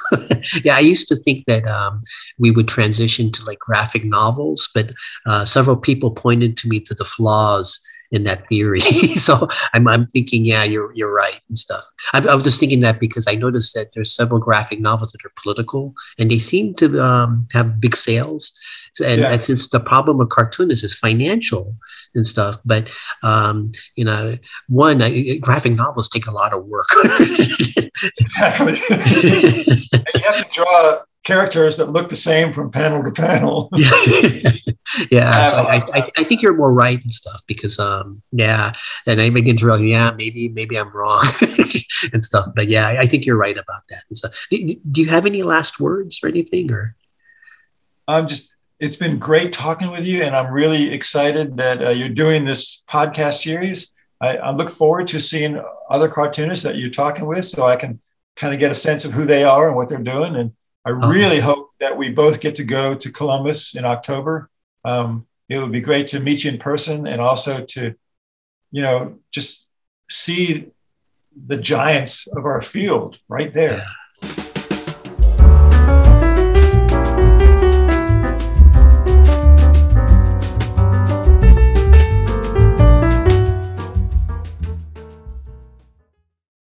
S1: yeah, I used to think that um, we would transition to like graphic novels, but uh, several people pointed to me to the flaws in that theory. so I'm, I'm thinking, yeah, you're you're right and stuff. I, I, was just thinking that because I noticed that there's several graphic novels that are political and they seem to um, have big sales. And, yeah. and, since the problem of cartoonists is financial and stuff, but um, you know, one I, graphic novels take a lot of work.
S2: exactly. you have to draw characters that look the same from panel to panel.
S1: yeah, yeah. So I, I, I, think you're more right and stuff because, um, yeah, and I begin to realize, yeah, maybe maybe I'm wrong and stuff. But yeah, I, I, think you're right about that and stuff. Do, do, you have any last words or anything, or?
S2: I'm just. It's been great talking with you, and I'm really excited that uh, you're doing this podcast series. I, I look forward to seeing other cartoonists that you're talking with, so I can kind of get a sense of who they are and what they're doing, and I really hope that we both get to go to Columbus in October. Um, it would be great to meet you in person and also to, you know, just see the giants of our field right there.
S1: Yeah.